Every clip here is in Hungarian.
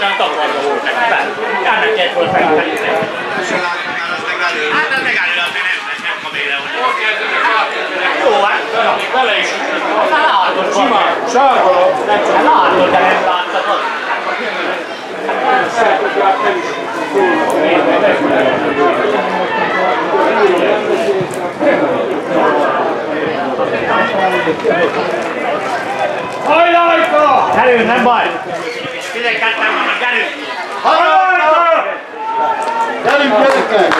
Lassan takarva voltak. Járnak egy volt felfelé. Hát az megállja, azért nem, nem kamére volt. Jó, hát vele is. Hát látod, simán. Sárga lap. Hát látod, de nem láttad. Hajrajka! Gyerünk, nem baj! 12-en vannak, gyerünk! Hajrajka! Gyerünk, gyerekek!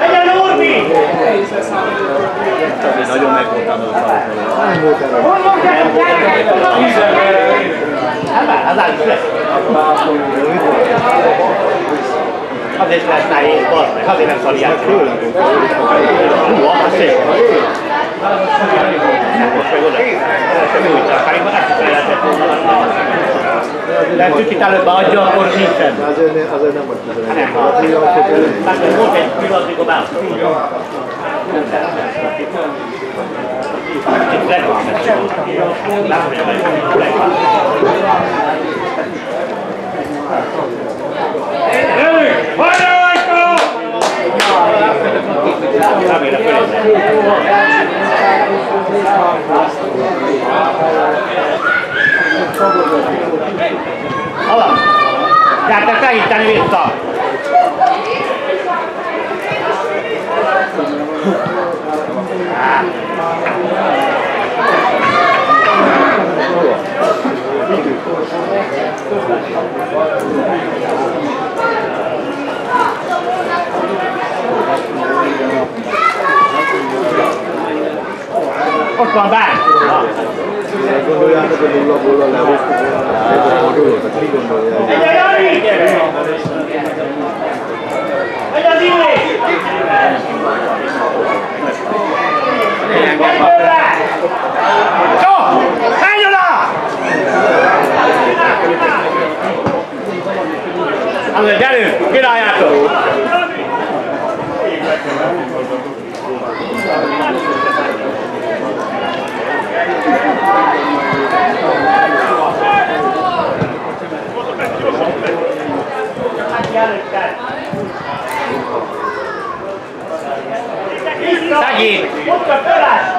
Legyen Urbi! Nagyon meg voltam Hát már, az állít lesz. Azért lesz nehéz, bazd meg, azért nem szarják. Hú, az szép. Most meg oda. Sem úgy tartani, azt is lehetett volna. De kicsit előbb adja, akkor nincsen. Azért, ne- azért nem volt Hát tizenegy. nem, ha Pillanatok előtt. Hát volt egy pillanat, mikor beálltam. Kicsit legvalmesszük. Látom, hogy a Gyerünk! Hajrajka! Remélem, fölé. Hala! Gyertek segíteni vissza! Ott van bár! Gondoljátok, hogy nulla góllal lehúztuk volna mi gondolják? Egy a Jani! Egy az! Azért gyerünk, királyátok! Szegény! Ott a felállás!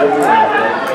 Gyerünk!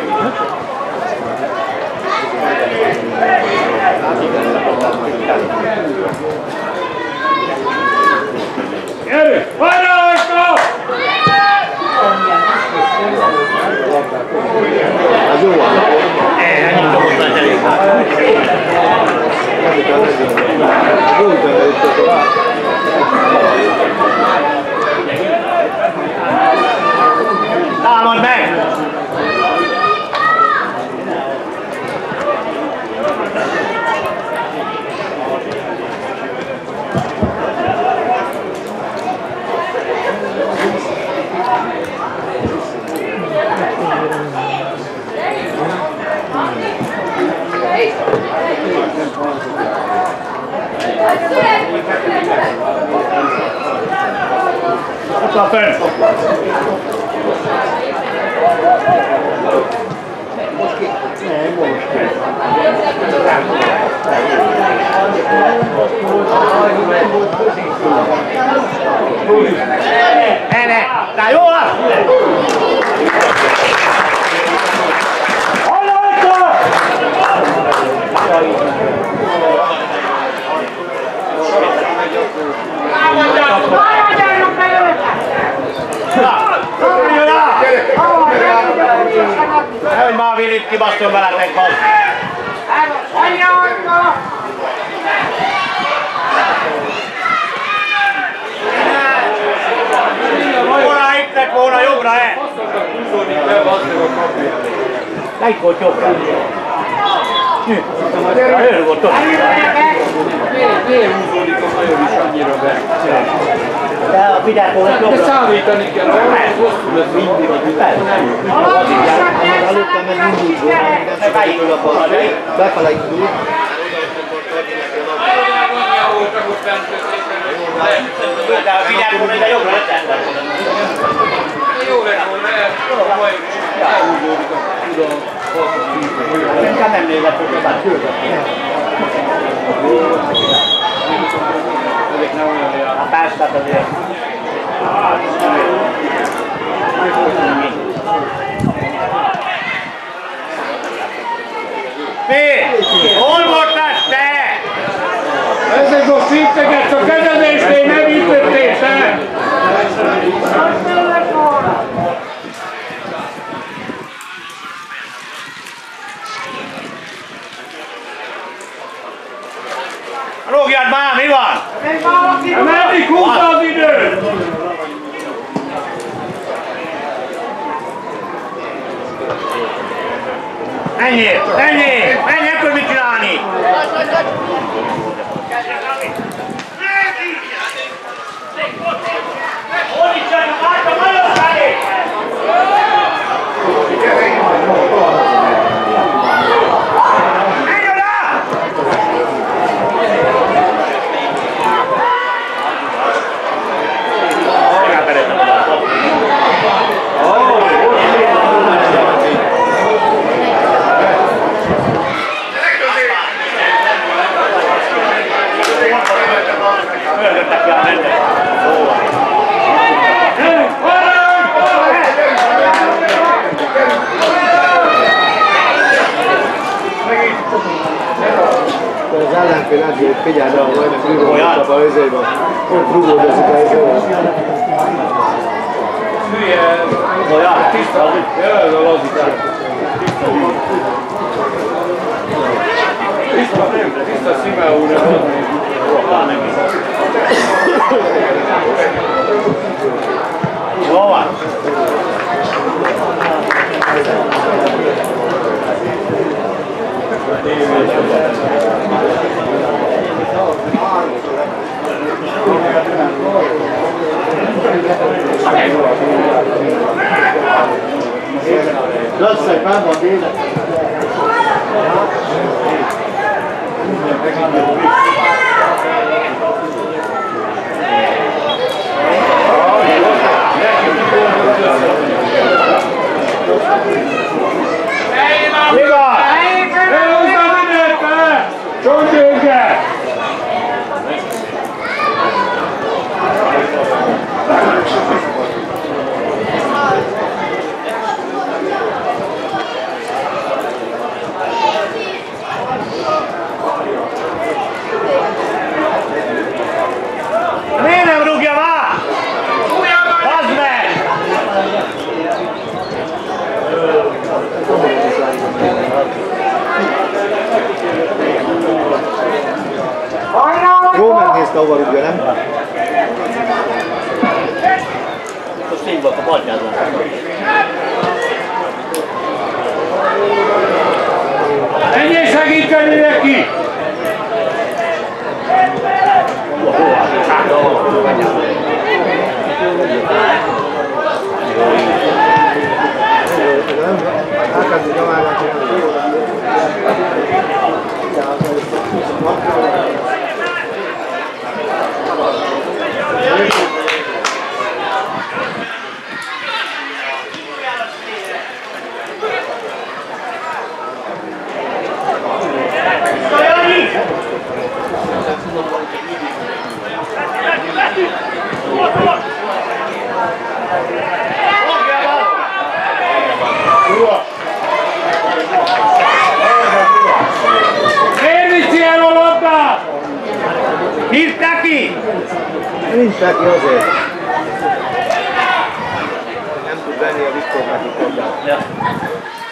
Tud venni a Viktor neki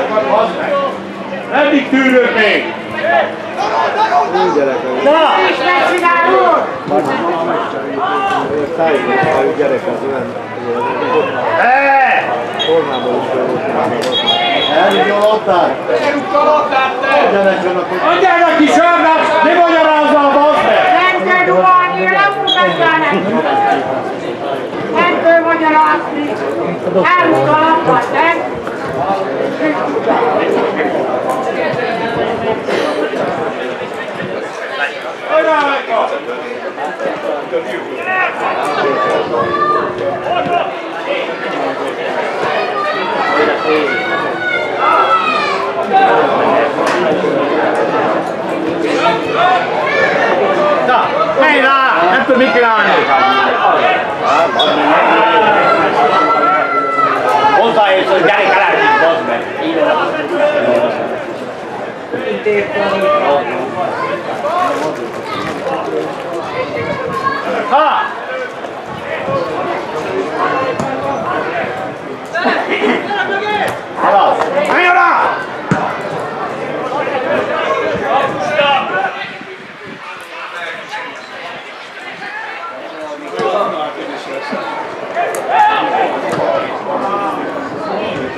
fotrugásokat, bazd meg! Eddig tűrök még! Úgy gyerekek, Na! tájékoztató gyerek az olyan Hé! formában is volt. Elég a labdát! Elrúgta a labdát, te! Gyerek jön a Adjál neki sarnát, ne magyarázza a bazd meg! Nem kell duálni, nem mutatja neki. Nem kell magyarázni. Elrúgta a labdát, nem? Adjál meg a! Na, menj rá! Nem tud mit csinálni! Hozzáérsz, hogy gyere keletni, bazd meg!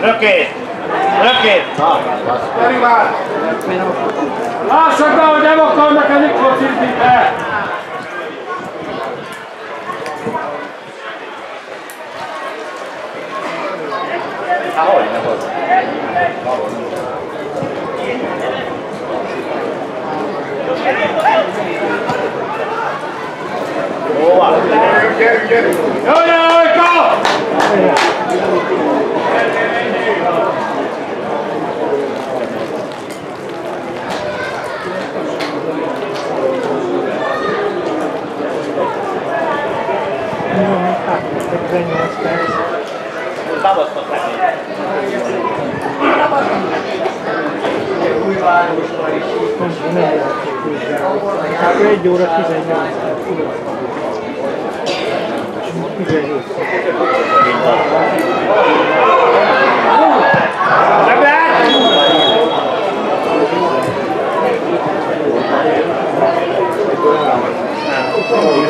Look it. Look it. Very well. Lássad be, hogy nem akarnak elik focizni be. Hát hogy nem az? Jó, jó, jó! Jó, jó, jó! 48 perc. Szabadszak lenni. Hát egy óra 18 perc. 18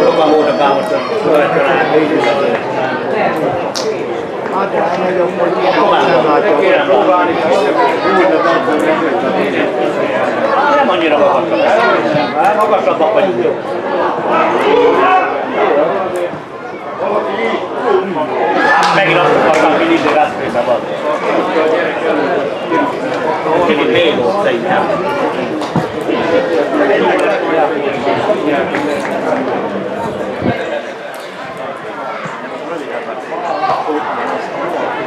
Próbálom óra bámoltam, hogy talán végül Hát elmegyek, hogy nem látom. Kérem próbálni, Nem annyira magasabb. Magasabbak vagyunk. Hát megint azt akartam, hogy idő rászfébe van. Kicsit mély volt szerintem. りながら、こういうふうになりま。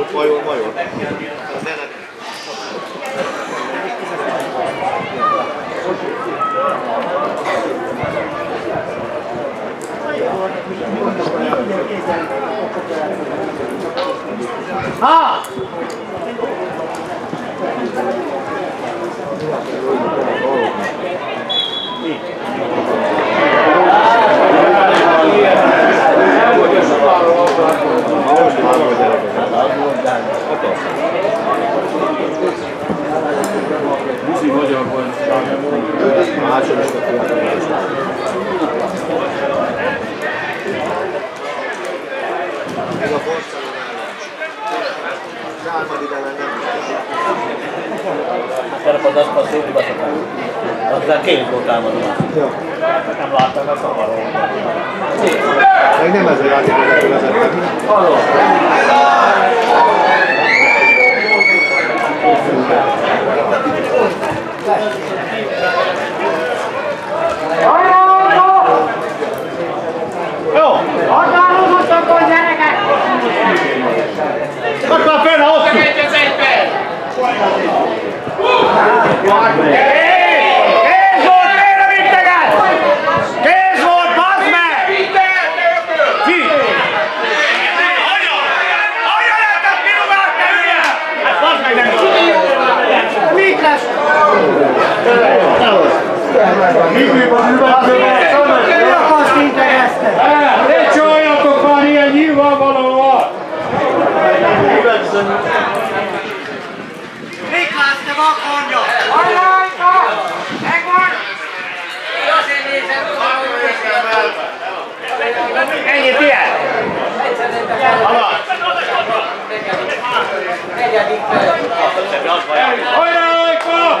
Volt, major, major. De ne- Ha! Buzi magyarban második a Ez a borszalon állás. Kármadi nem az passzív, Azzal volt láttam a szavarót. Még nem ez a játék, hogy vezettem. Jó! Határozottakon gyerekek! Most már fönn, hosszú! Kész volt, miért nem vitteget? Kész volt, bazd meg! Ki? Hagyja! Hagyja neked, kirúgás, te hülye! Hát bazd meg, nem Mit lesz? Ki akarsz intereszteni? Ne csaljatok már ilyen nyilvánvalóan! Miklás, te vakonja! Hajrajka! Megvan! Ennyit ilyen? Alatt! Hajrajka!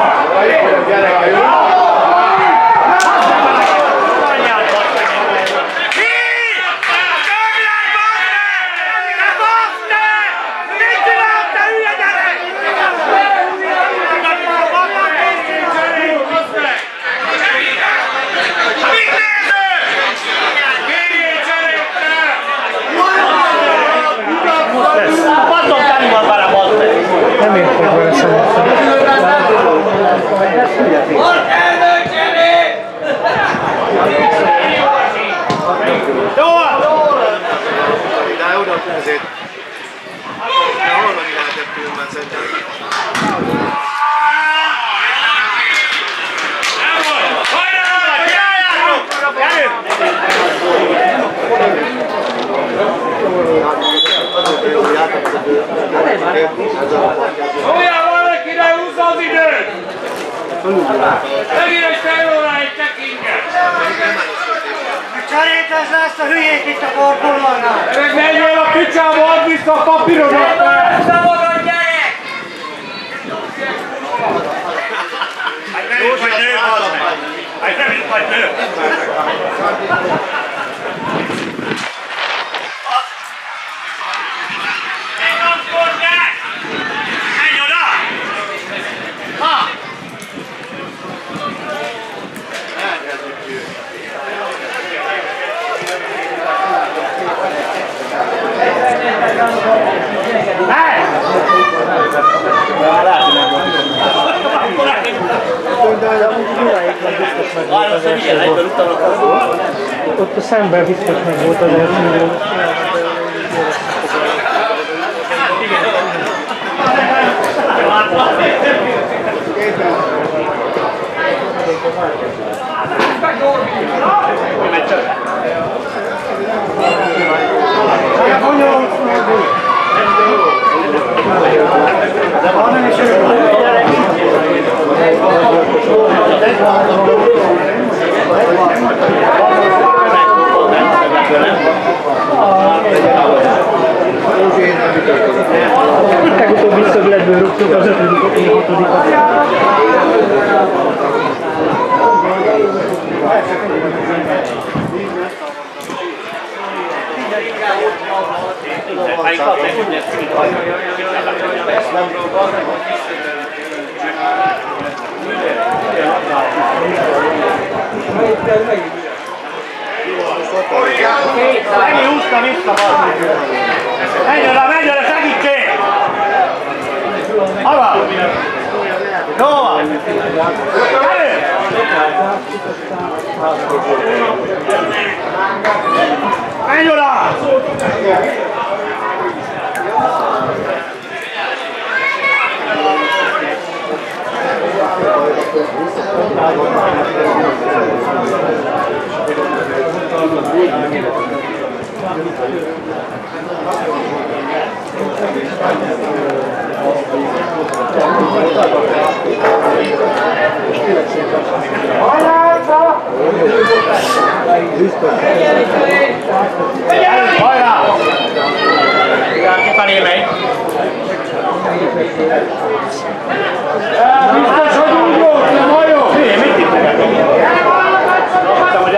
Passzom telival vele, bazd meg! Nem értek vele szerintem. Jó van! De oda ezért. De hallani lehetett filmet szerintem. Azért jó, hogy játékot Ez a Olyan valaki, de húzza az időt! Megint egy Cserétezd le ezt a hülyét itt a korpulónál! Meg menjél a picsába, add vissza a papírodat! Hát nem is vagy nő, bazd meg! Hát nem is vagy nő! Menj oda! Ha! Arra azt figyelj, egyből utána Ott a szemben biztos meg volt az első. Legutóbb visszagleből rúgtuk az ötödikot, én a hatodikat. Menj, húzta vissza, bazd meg! Menj oda, menj oda, segítség! Arra! Jó van! Elő! Menj oda! Hajrá! Kifelé megy. Biztos, hogy úgy volt, nem hajó? Mit tippelek? Mondtam, hogy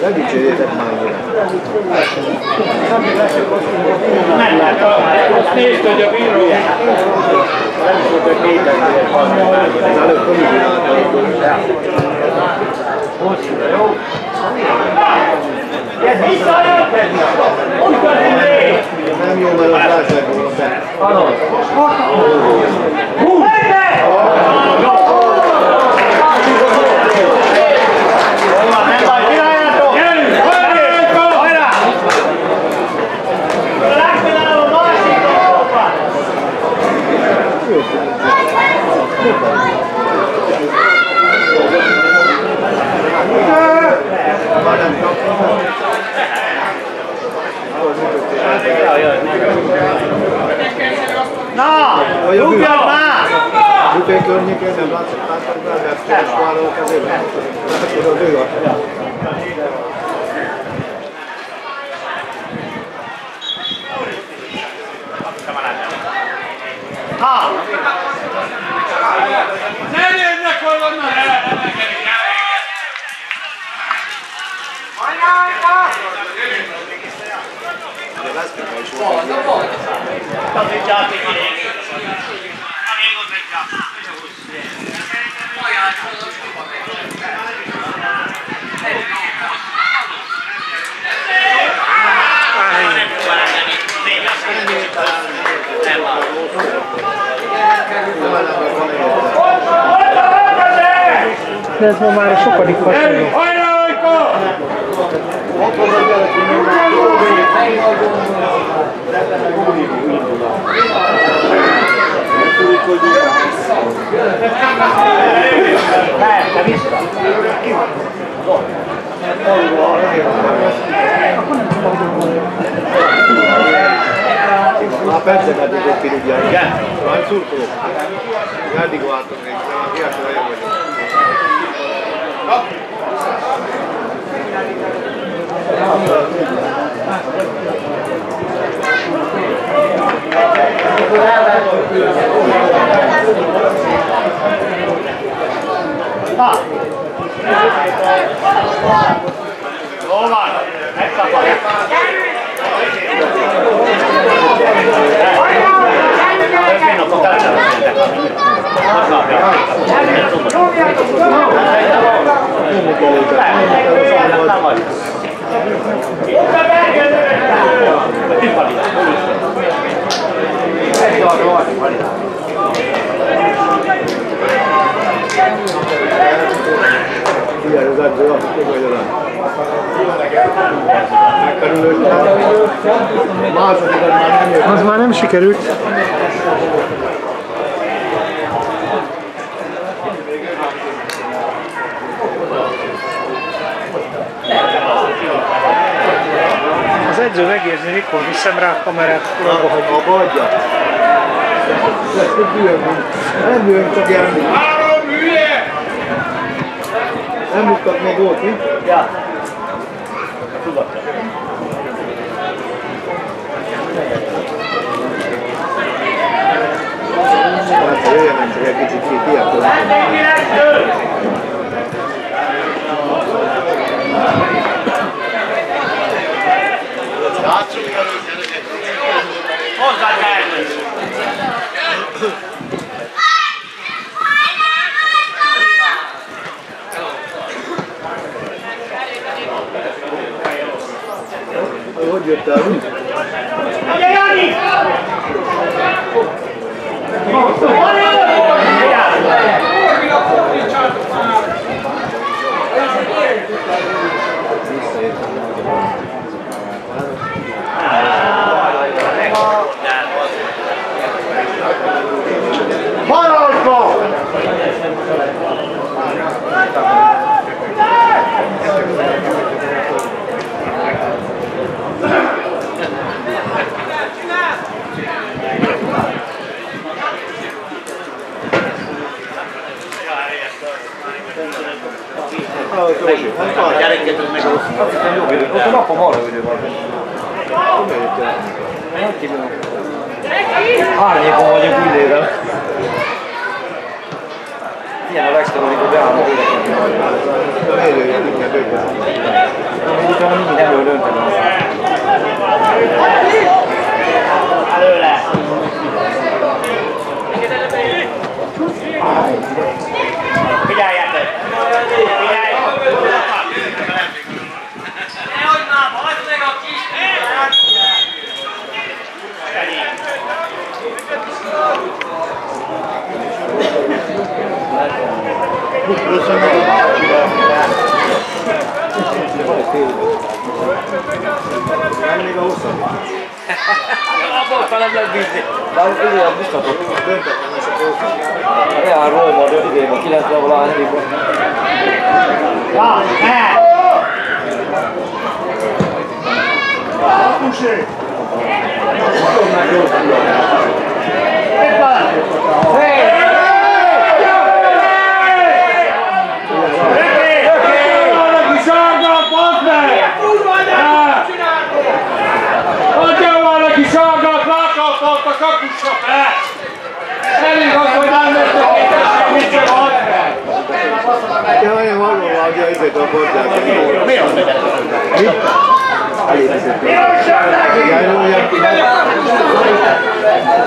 Ne dicsérjétek már. Nem lehet. Azt nézd, hogy a bíró... Az előbb hogy csináltam. Ez visszajön! Úgy történik! Nem jó, mert az lássák volna be. Hú! Jól van, nem baj, csináljátok! Gyerünk, hajrá! Hajrá! Legközelebb a másik dolgokat! Már nem kaptam. Na! Rúgjad már! Bukén környékén nem látszott láttak be, de ezt vállalok azért. Látod, az ő a... Ha! Ne néznek, hol vannak Tanítják ki még. Amíg ott egy De ez ma már a sokadik hasonló. Hajrá, Ajka! Persze, vissza. Már persze, mert ott kirúgják. Igen. Már szurkolok. Eddig vártam még, de már hiába olyan vagyok. Ha! Jó van, megkapod. Ötven napot elcsalottunk. Aznapja. Nem vagy. Ott a bergen, Itt van Egy arról, van Figyelj, az már nem jött. Az már nem sikerült. Az edző megérzi, mikor viszem rá a kamerát, abba hagyja. Abba hagyja. Ez nem bűn. Csak ilyen. Nem mutat még volt, mi? Ja. Tudatta. Jöjjenek csak egy kicsit ki, ki akkor. Hozzá kell! Hogy jött el? Ugye Jani! Gyerekeket meg Ott a napon való idő van. Honnan jött el? Árnyékon vagyunk idével. Ilyen a legszebb, amikor beállom a életet. A mérőjét inkább őket. Utána mindig elől döntenem. előle! Figyeljetek! A. Abban nem lehet bízni. De az az biztatott. A. Real Róma dönt idejében, 90 valahányadikban. Ja, ne! Itt van! Valaki sárga, bazd meg! Adja valaki sárgát, látott a kapusra fel! Elég az, hogy nem lesz a képesség, mit sem ad meg! Ja, olyan való vágja izét a bordját. Mi az,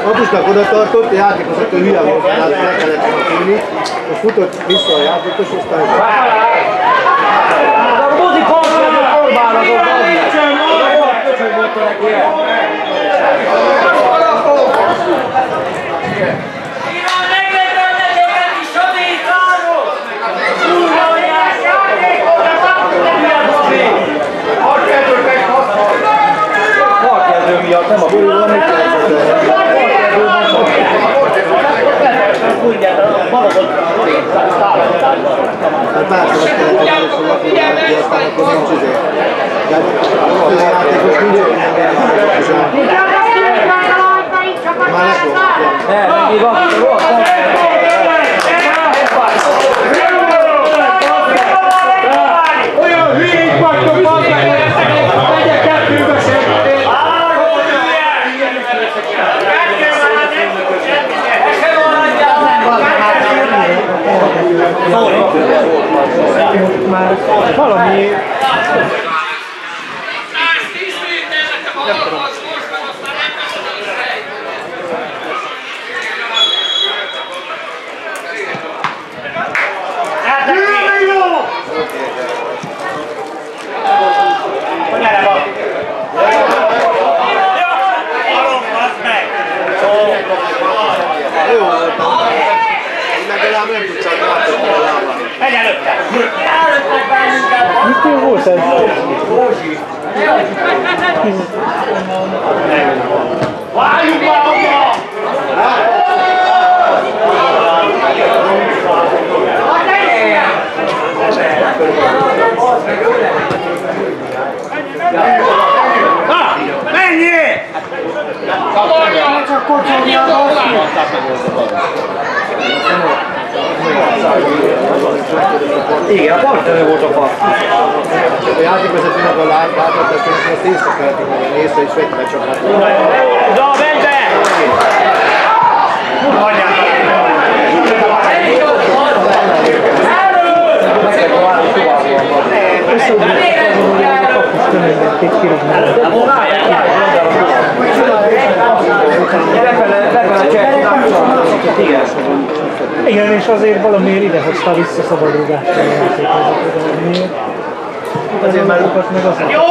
hogy Apusnak oda tartott, a játékosoktól hülye volt, tehát le kellett volna fújni, most futott vissza a játékos, aztán A mozi korban a korbára dobva. Nincsen, Köszönöm, mondta neki el. Partjező miatt, nem a bőrül, amit hát bárcsak kellett volna fújni, hogy aztán akkor nincs izé. A játékos mindig Már lett volna. Ne, még van, van. Olyan hülyék vagytok, bazd meg, hogy megyek kettőbe sem. Valami Hogy erre van? Halom, bazd meg! Jó voltam. Legalább nem tudsz átadni a lábát. Megy előtte! Mit volt ez? Várjuk már oda! Na, menjél! Igen, a partnerő volt a partner. A játékvezetőnek a lány látott, ezt én ezt észre keltük, hogy észre is vegybe csak hát. Na, menj be! Gyere fele, lefele, csekk, Igen. Hagyjátok! azért valamiért idehozta vissza szabadrugást a játékot. Azért már meg az. Jó,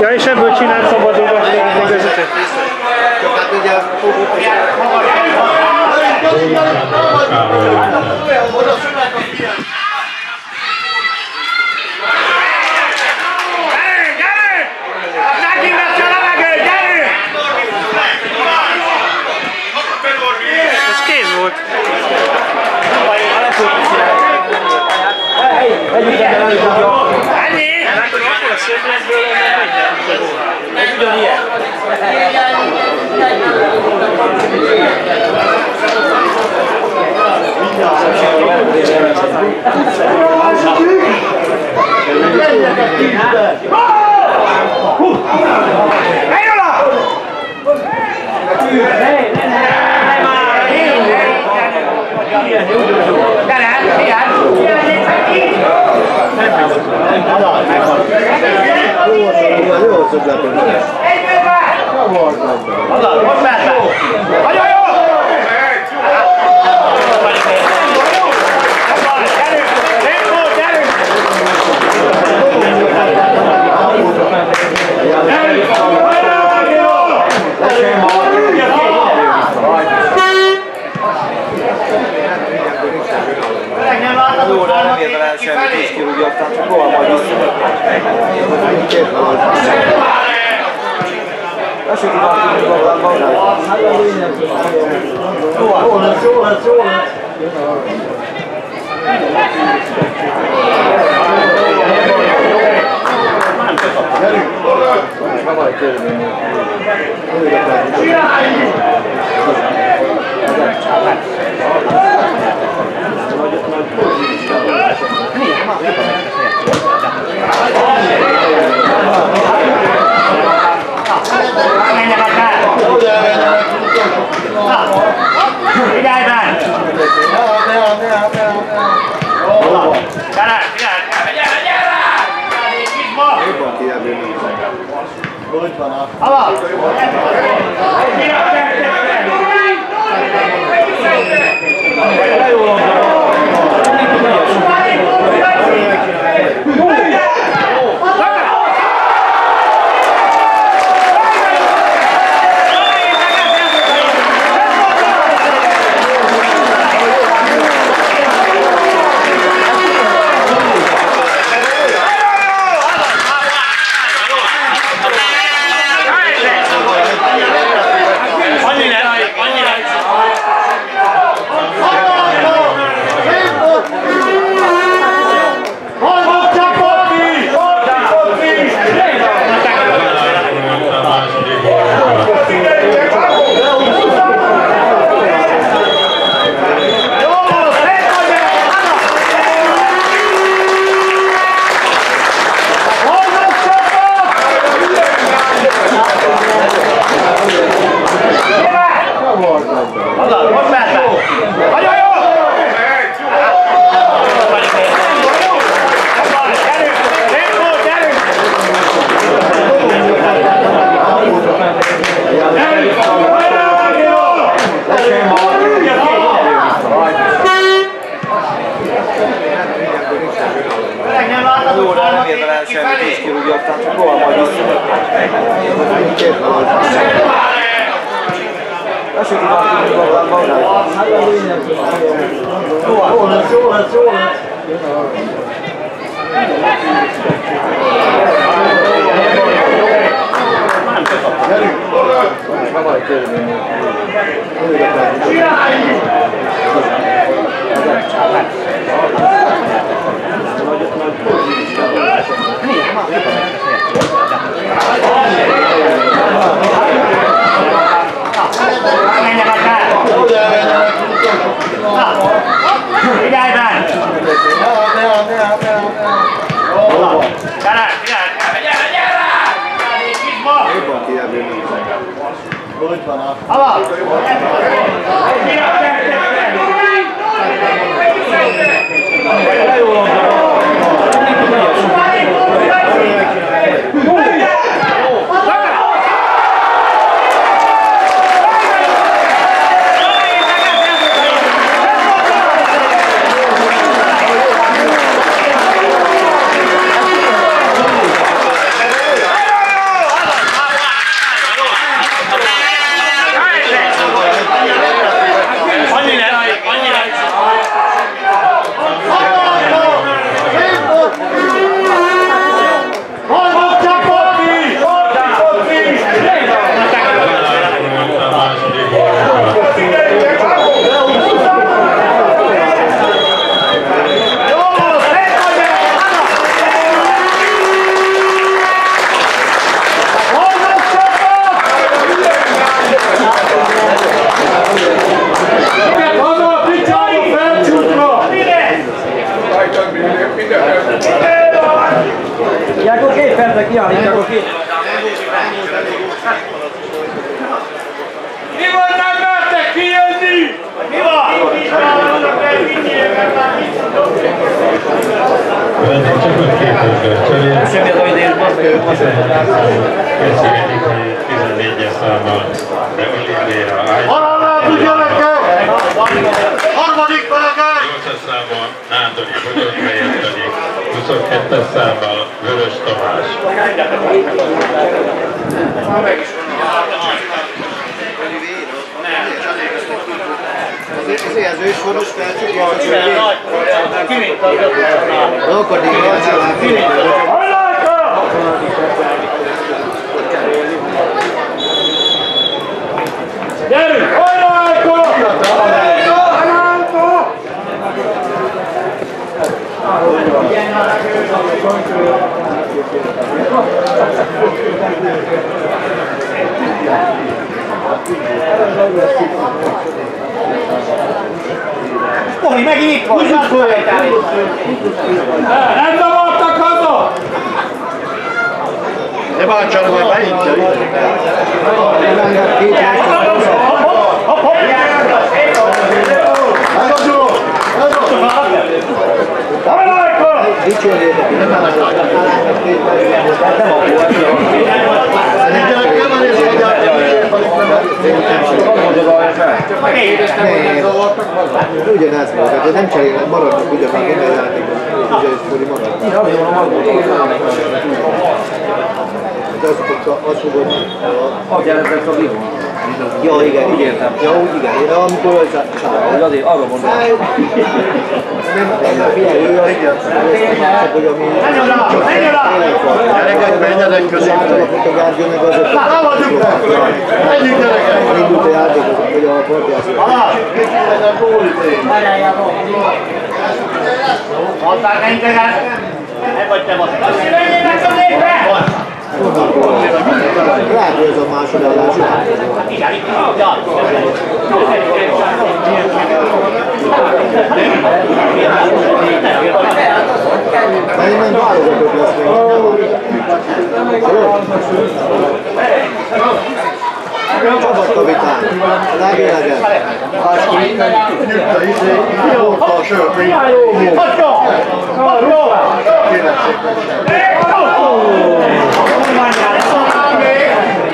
Ja, és ebből csinált szabadrugást még vezető. Hát ugye Ez kéz volt. Akkor a szögletből lenne minden. Jó szögletem. Most mehet Nagyon jó! Jó, de nem értem el semmit, és kirúgják, tehát hol majd vissza. Két halál. Azt sem tudom, hogy van van rá. Jó lesz, jó lesz, jó lesz. Menjen akár! Na! はいどうぞ。Mi van, nem mertek kijönni? Mi van? Csapat két ember cserél. Semmi az, amit én Köszönjük, hogy 14-es számmal de Oliveira Harmadik feleke! 8-as számmal Nándori Bogyott helyezkedik, 22-es számmal Vörös Tamás. Az érző is fontos felcsúkja a csőgét. Kivitt az ötlet. Akkor így a család. Hajláka! Gyerünk, hajláka! Poli, megint itt vagy! Nem zavartak haza! Ne bántsanak, hogy beintja. Két Hopp, hopp, hopp! Megadó! Megadó! Hajláka! Ugyanez volt, tehát nem cserélnek, maradnak ugyanaz, minden játékban. Ugye ez Furi marad. De azt fogta, azt fogod, ja igen, igen, ja úgy igen, én amikor az a csáv. Azért arra mondom. Nem, nem, figyelj, ő a csak hogy ami... Menj oda! Menj oda! Gyerekek, menjenek középre! Mint a Gárgyó meg az a... Támadjuk! Menjünk gyerekek! Elindult a játék, azok, hogy a partiászok. Hava! Mondták engedett! Nem vagy te most! Menjenek a lépre! Lehet, hogy ez a másodállás. Igen, itt ja. De én nem válogatok lesz még. Jó? Csapatkapitány. Legélegebb. Jókkal sört. Hagyja! Hagyja!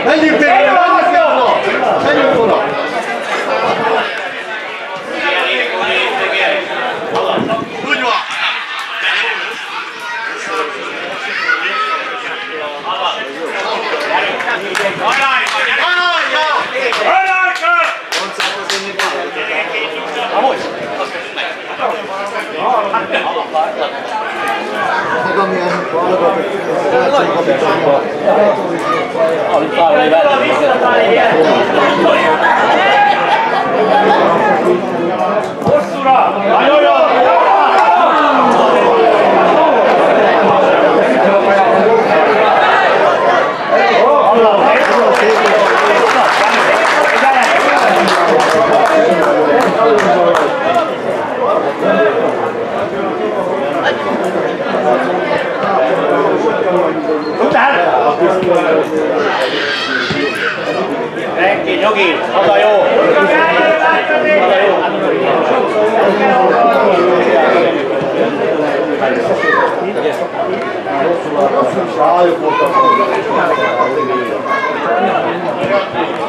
Menjünk tényleg! Menjünk oda! Úgy van! Hajláka! Meg amilyen válogatott kapitány. Hosszúra! ki! Az a jó!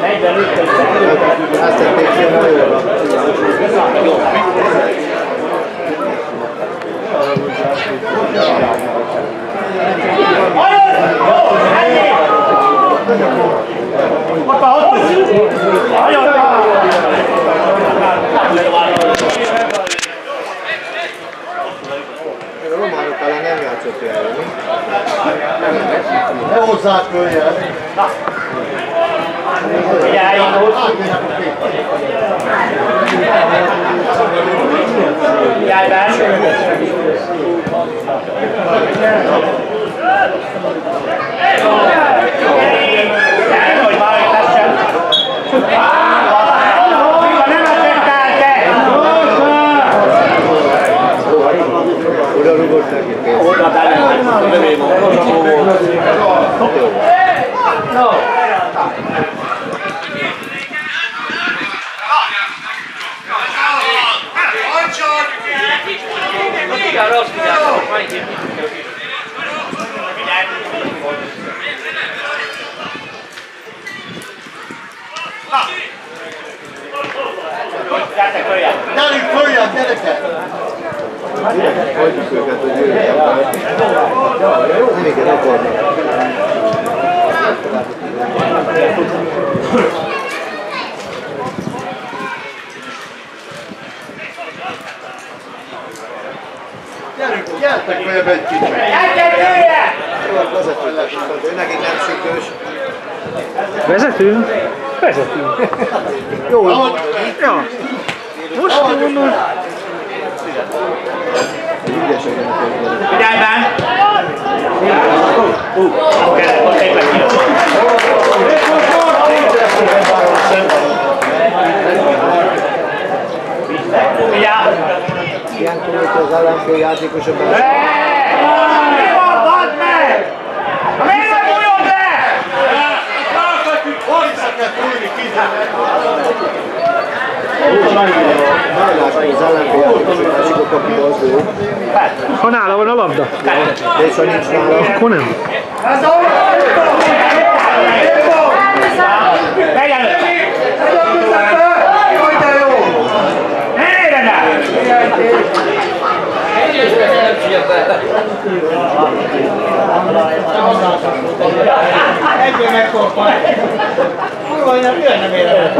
Hát Ezt tették ki a hajóra. Hajó! Jó! Ennyi! Románok talán nem játszott el, mi? Ne hozzák könnyen! Figyelj, indult! Figyelj, Ben! Gyere, hogy már itt lessen! Nem esett te! Oda rugott neki pénzt. Oda bele! Figyelj, rossz, figyelj, majd itt. Gyertek följebb! Gyerünk följebb, gyerekek! Hagyjuk őket, hogy jöjjenek. Nem igen akarnak. Gyerünk, gyertek följebb egy kicsit! Gyertek följebb! Jó, vezetőnek, ő nekik nem szűkös. Vezetünk? Vezetünk. Jó, Ja. A Figyelj. Figyelj! Ilyenkor, hogyha az ellenfél játékosok Mi van, bazd meg? Miért nem bújod be? Meglátni az ellenfél játékosok, másik a kapuja az ő. Ha nála van a labda, És ha nincs nála, akkor nem. Megy előtte! Ne érjen el! Egyből megkorpan. Kurva, nem jön, nem érem el.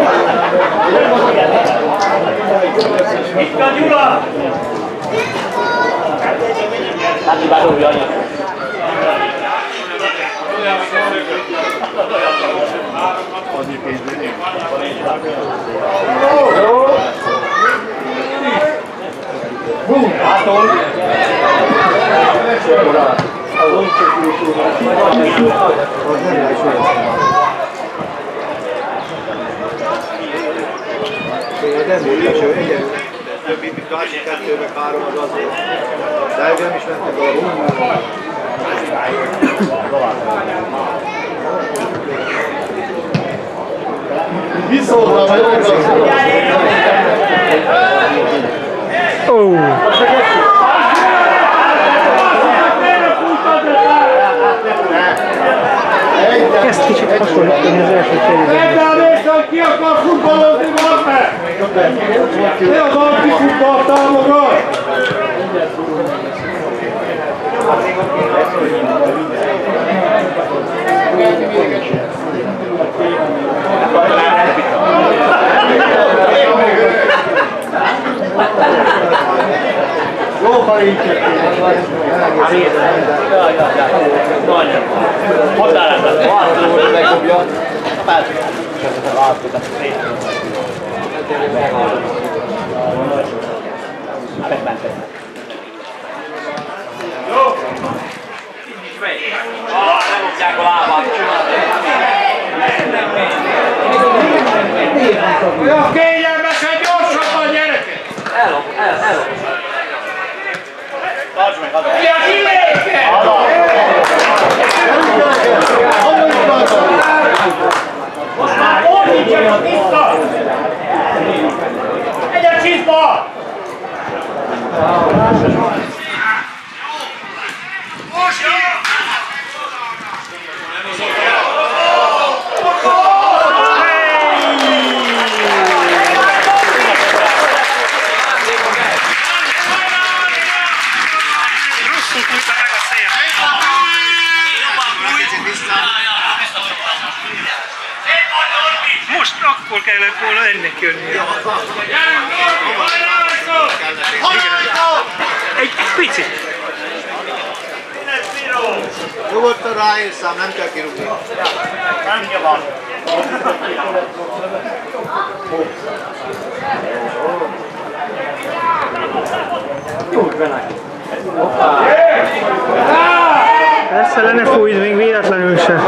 Itt van Gyula! Hát, hogy bedobja anya. Hától. az nem lesz olyan. Tényleg nem volt eső, igen. Több, mint másik kettő, meg három az az volt. De nem is mentek a Viszontra vagy Ó, kezd kicsit hasonlítani az első félidőben. Ebben néztem ki akar futballozni, bazd meg! Mi az antifutball támogat? Jó farintja. Lehúzják a lábát. Ja, kényelmesen, gyorsabban gyerekek! El, el, el. Tartsd meg, hadd Ja, kilépke! Most már ordítsanak vissza! Egyen csizba! Nyugodtan ráérsz ám, nem kell kirúgni. Nem van. Persze le ne még véletlenül se.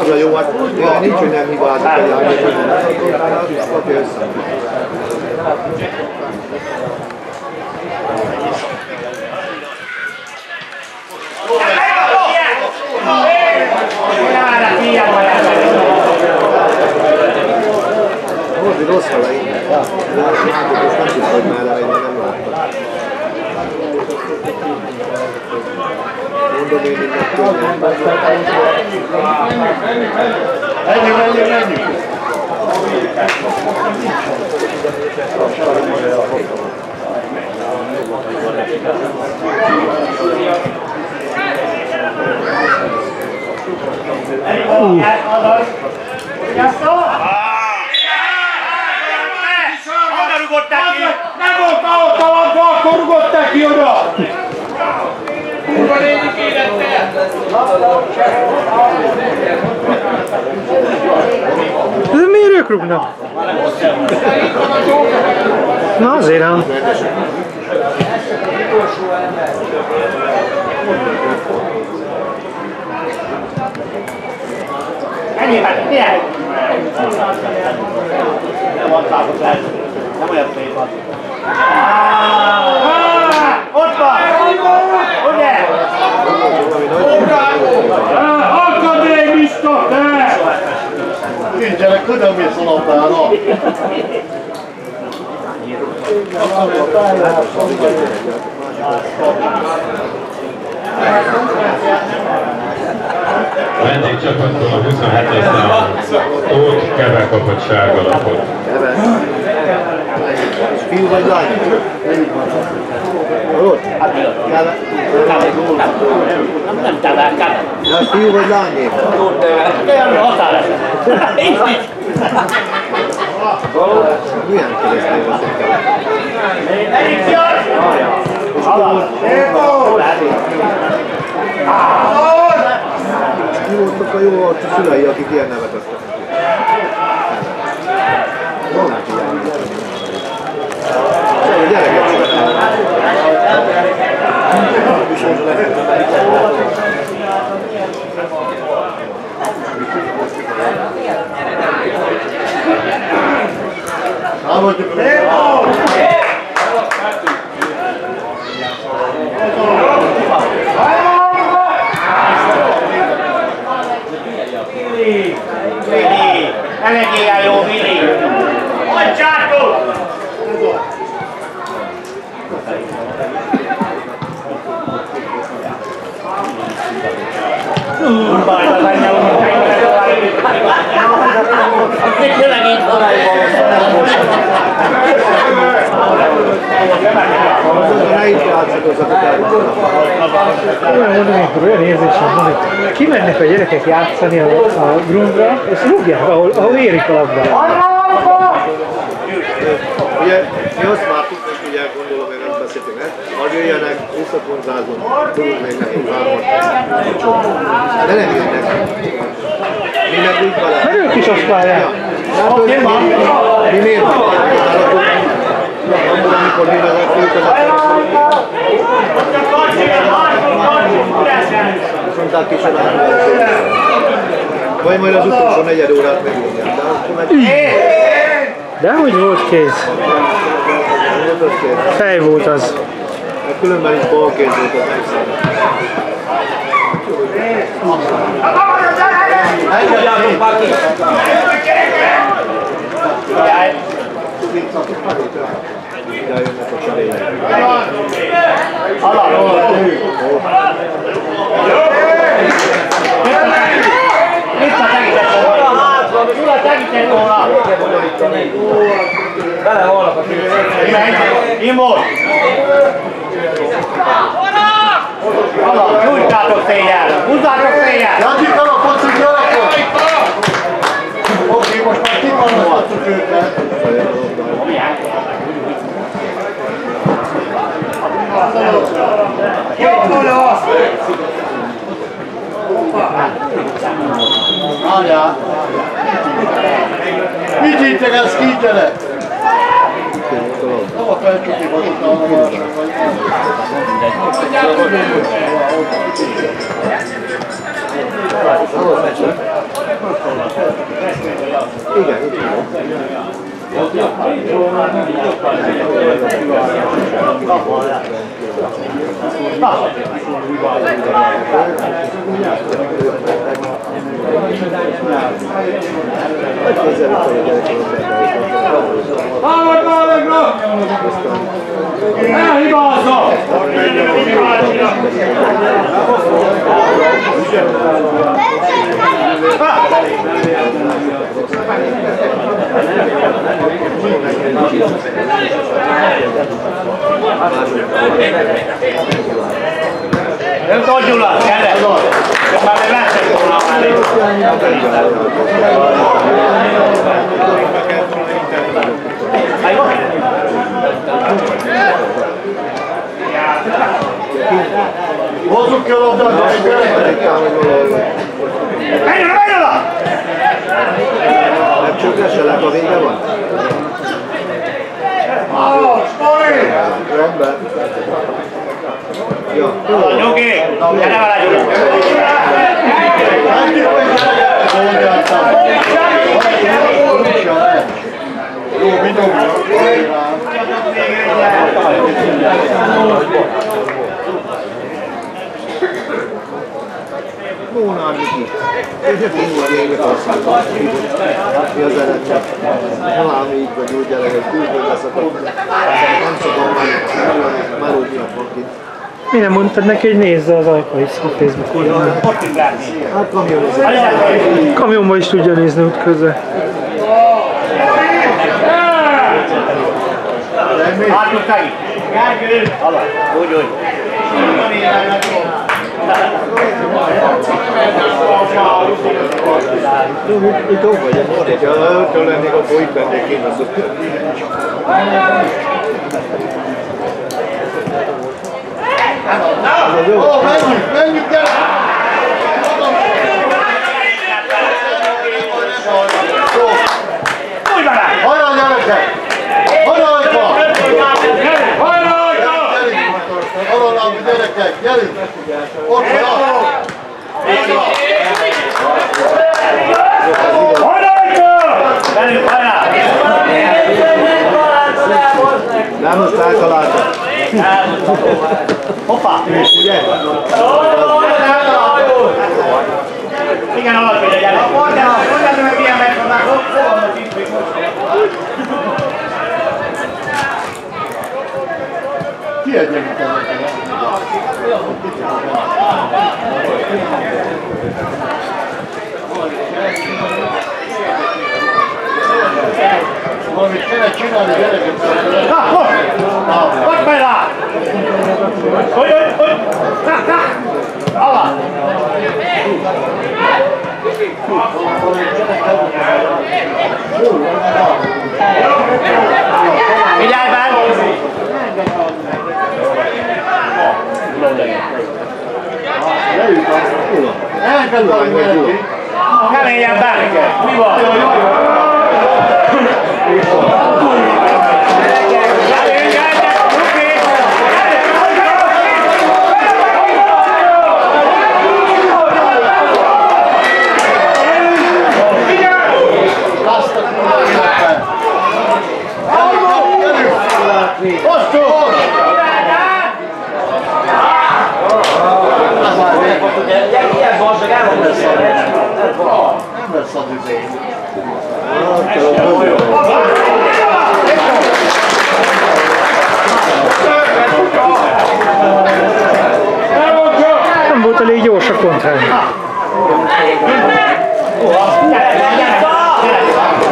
Az a jó, hát ja, nincs, hogy nem hibázik a játék, hogy utána az is kapja össze. Most rossz fele innen. Látok, és nem tudsz, hogy már elején nem láttam. Mondom én könnyen. Menjünk, menjünk, menjünk. Honnan rugották ki? Nem volt ahol a labda, akkor rugották ki oda! Kurva négy érette! De miért ők rúgnak? Na azért nem. Ennyi, hát milyen? Nem adtátok le. Nem olyan szép az. Ah, Ott van! Ugye? Akadémista, te! Nincsenek, hogyan mész a labdára? A vendégcsapattól a 27-es számú Tóth Keve kapott sárga lapot. Fiú vagy lány? Kele. Nem, nem kell. De az fiú vagy lány? Olyan határ. Milyen keresztény az Egyik jön! Halad! Mi voltak a jó arcú szülei, akik ilyen nevet adtak? Vannak ilyen. A gyereket szeretem. Vili! Energiál jó, Vili! Hagyjátok! Baj, az anyja úgy Tényleg így van. El. Olyan mondom, amikor olyan érzésem van, hogy kimennek a gyerekek játszani a, a grundra, és rúgják, ahol, ahol érik a labdát. Ugye, mi azt hogy ugye gondolom, még nem Hogy jöjjenek, visszakonzázunk, tudunk még nekik hármat. De nem jönnek. Mi meg úgy vele. Mert ők is azt várják. Hát, hogy mi, mi miért? Akkor, amikor mi vezettük, az mondták kis Vagy majd az utolsó negyed órát megírják, de akkor meg De hogy volt kész. Fej volt az. Különben is bal kéz volt az. Ide jönnek a cseréjek. Mit a segített volna? Gyula, segítsen volna! Belehalnak a Megy! Imol! Hala, nyújtsátok széjjel! Húzzátok széjjel! Jacsikal a focik, gyerekek! Oké, most már kitanulhatjuk őket. Várjál! Mit hittek ez kígyelek? Hova felcsukni vagyok a másnak, vagy Igen, itt van. Támadj Málegra! Elhibázza! Nem tudod Gyula, gyere! Csak már még látszik volna már Hozzuk ki a labdát, hogy gyerekek! Menj oda, menj oda! Nem csökkesselek, a vége van? Rendben. Ja, Hala, Jó, vidogja. Mónán Miki. És a fingor jégnek országban. Mi az eredmény? Talán így vagy úgy gyerekek, külföld leszakadt. Nem tudom már, már Mi nem mondtad neki, hogy nézze az Ajkai a Facebook oldalán. Ott tudsz látni. Hát kamionozik. Kamionba is tudja nézni úgy, úgy. Itt ott vagy, ötön lennék, akkor itt lennék én az Ó, menjünk, menjünk, vele! Hajrá, gyerekek! Hajrá, Hajrajta! Hajrá, gyerekek, gyerünk! Ott van, Hajrajta! Velünk, hajrá! Nem, azt eltalálta. Hoppá! Ugye? Igen, vagy gyere. Mondjál, mondjál, hogy milyen megfognak. Van a tiszték most? Kiegyenlítenek. Valamit kéne csinálni, gyerekek. Na, most! Hogy be rá! Hogy, hogy, hogy! Na, na! Alatt! Vigyázz már! Keményen bárke! Mi van? Gyerünk, gyertek! Luki! Azt a kurva Работали Йоша контра.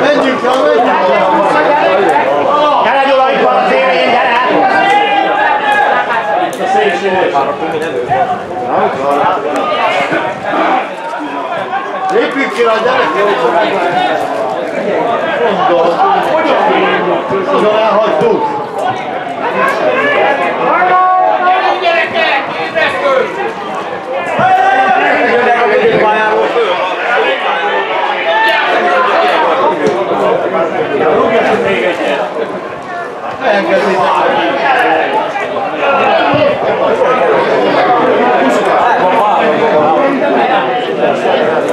Menjünk fel, menjünk fel! Gyere Gyula, itt van az élén, gyere! A szélső! Lépjünk ki a gyerekek! Mondom, hogy elhagytuk. Gyerünk gyerekek! Ébresztő! Jönnek a középpályáról föl. Majd a hátmári percben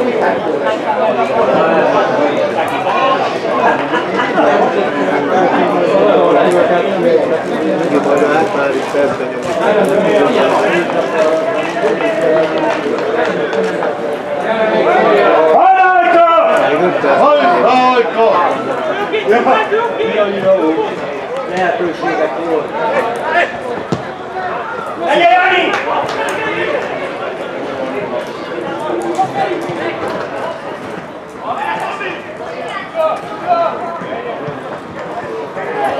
nyomjuk. Még öt perc. Legyen Jani!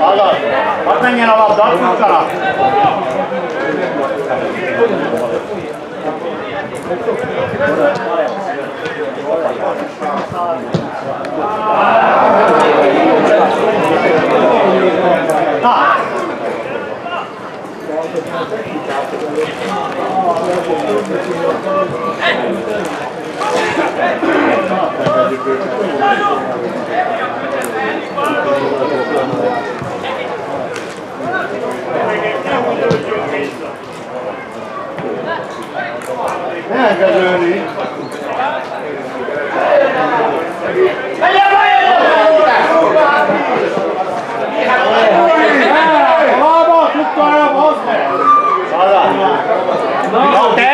Hallod? Hadd menjen a labda, tudjanak! Na! El kell lőni. Lába, tudta el, bazd meg! No, te,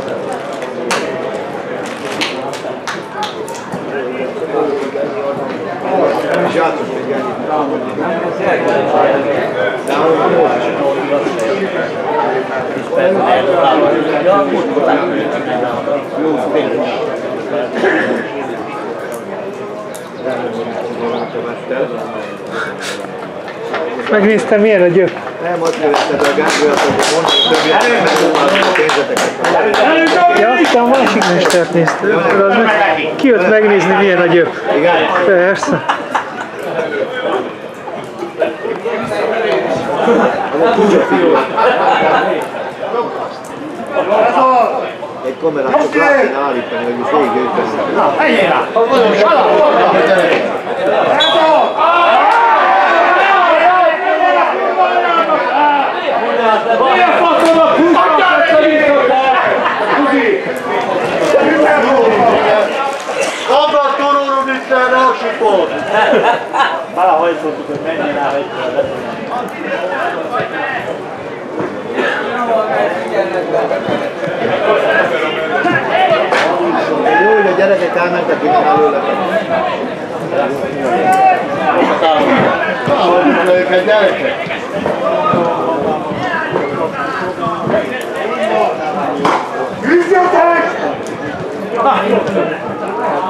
Megnéztem milyen a gyök. Nem, azt követted a Gábor, hogy mondani többet, megpróbálom a pénzeteket. Ja, te a másik mestert nézted. Akkor az meg, ki jött megnézni milyen a gyök. Igen? Persze. Egy kamerát csak kéne állítani, hogy most végig őt beszél. Na, menjél rá! Milyen faszomat húztak ezt a visszakat? Tuzi! Abba torolom itt erre a sipot! Valahogy szóltuk, hogy menjél rá, hogy Jó, hogy a gyerekek elmentek itt előle. Őket gyerekek!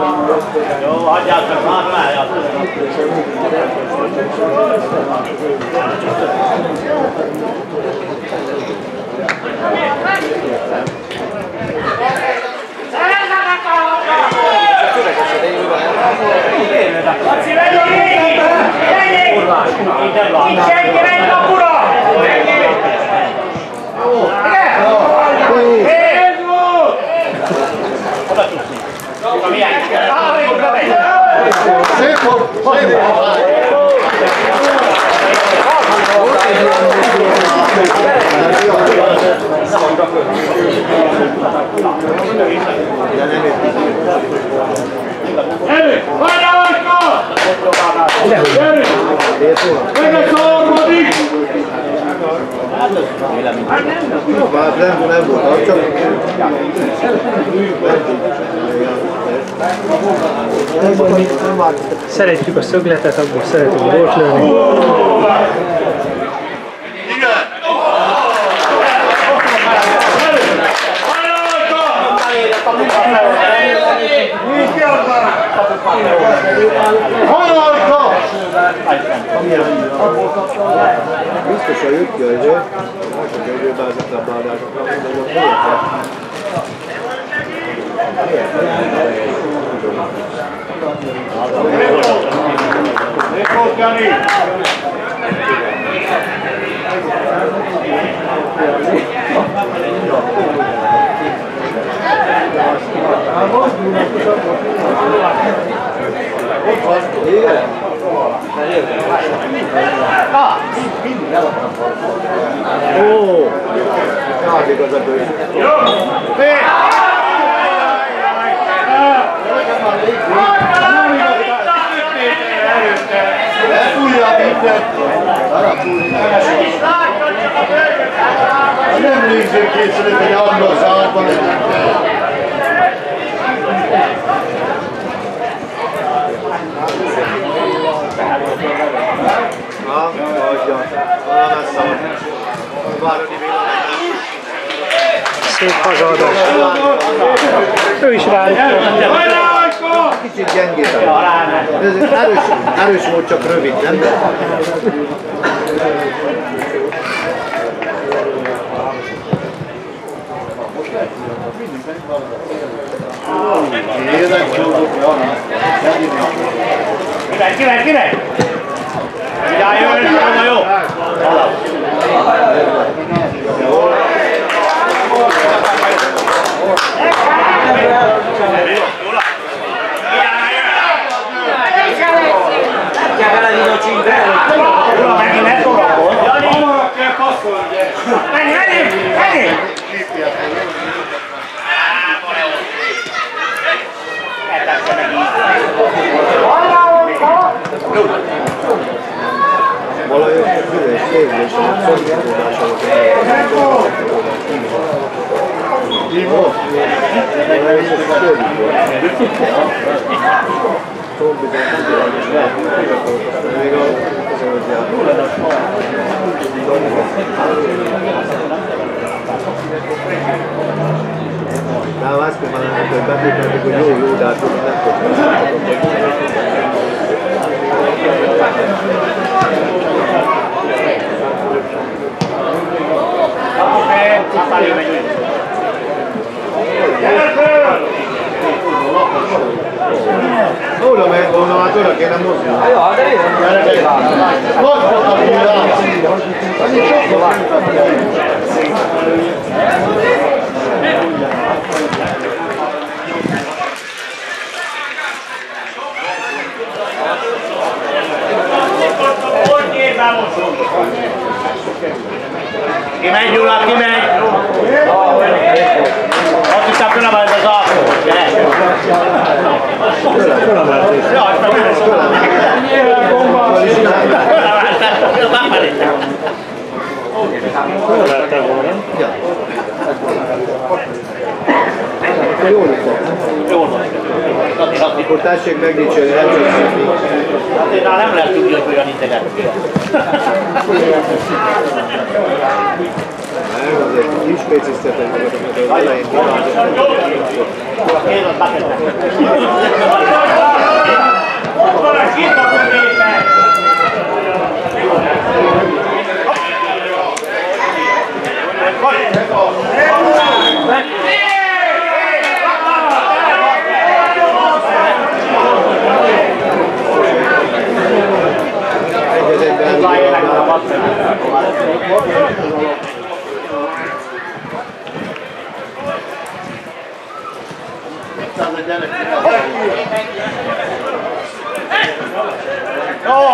Jó, hagyjál csak már, már, Szerezzenek a labdát! Laci, menjél végig! Menjél! Nincs senki, menj a ura! Ez volt! Oda tudsz. Jó, milyen? Á, még bemegy! Szép volt! Szép volt! De nem értem. Gyerünk! Várjál, Ajka! Gyerünk! Meg egy harmadik! Bár nem, nem volt, csak... Volt. Szeretjük a szögletet, abból szeretünk gólt lőni. Biztos a jött ki a izé, most a jövőbázat labdázásokra, hogy ott miért? Igen? Ó, hát igazad ő. Elfújja a mindent. Nem annak zárban, hogy nem kell. Ha, adja. Valami szar. Várani Szép hazadás. Ő is rájuk. Kicsit gyengébb. Ez erős, erős volt, csak rövid, nem? Kimegy, kimegy, kimegy! Volt. Még a Nem, azt mondanám, hogy betételnek, hogy jó, jó, de hát nem Oda megy volna, hát oda kéne mozni. Ja, de én Most voltam húrá! Annyi sokkal Kimegy, Gyula, kimegy! Azt hiszem, fölemelt az alkó. Gyere! Jaj, fölemelt. Jól van. Akkor tessék megdicsérni, nem csak szívni. Hát én már nem lehet tudni, hogy olyan integetni. Nem, azért kispécisztetek magatokat az elején kiválasztottak. Én az bakettek. Ott van a kipak a gépen! Egy elmondom. Jó,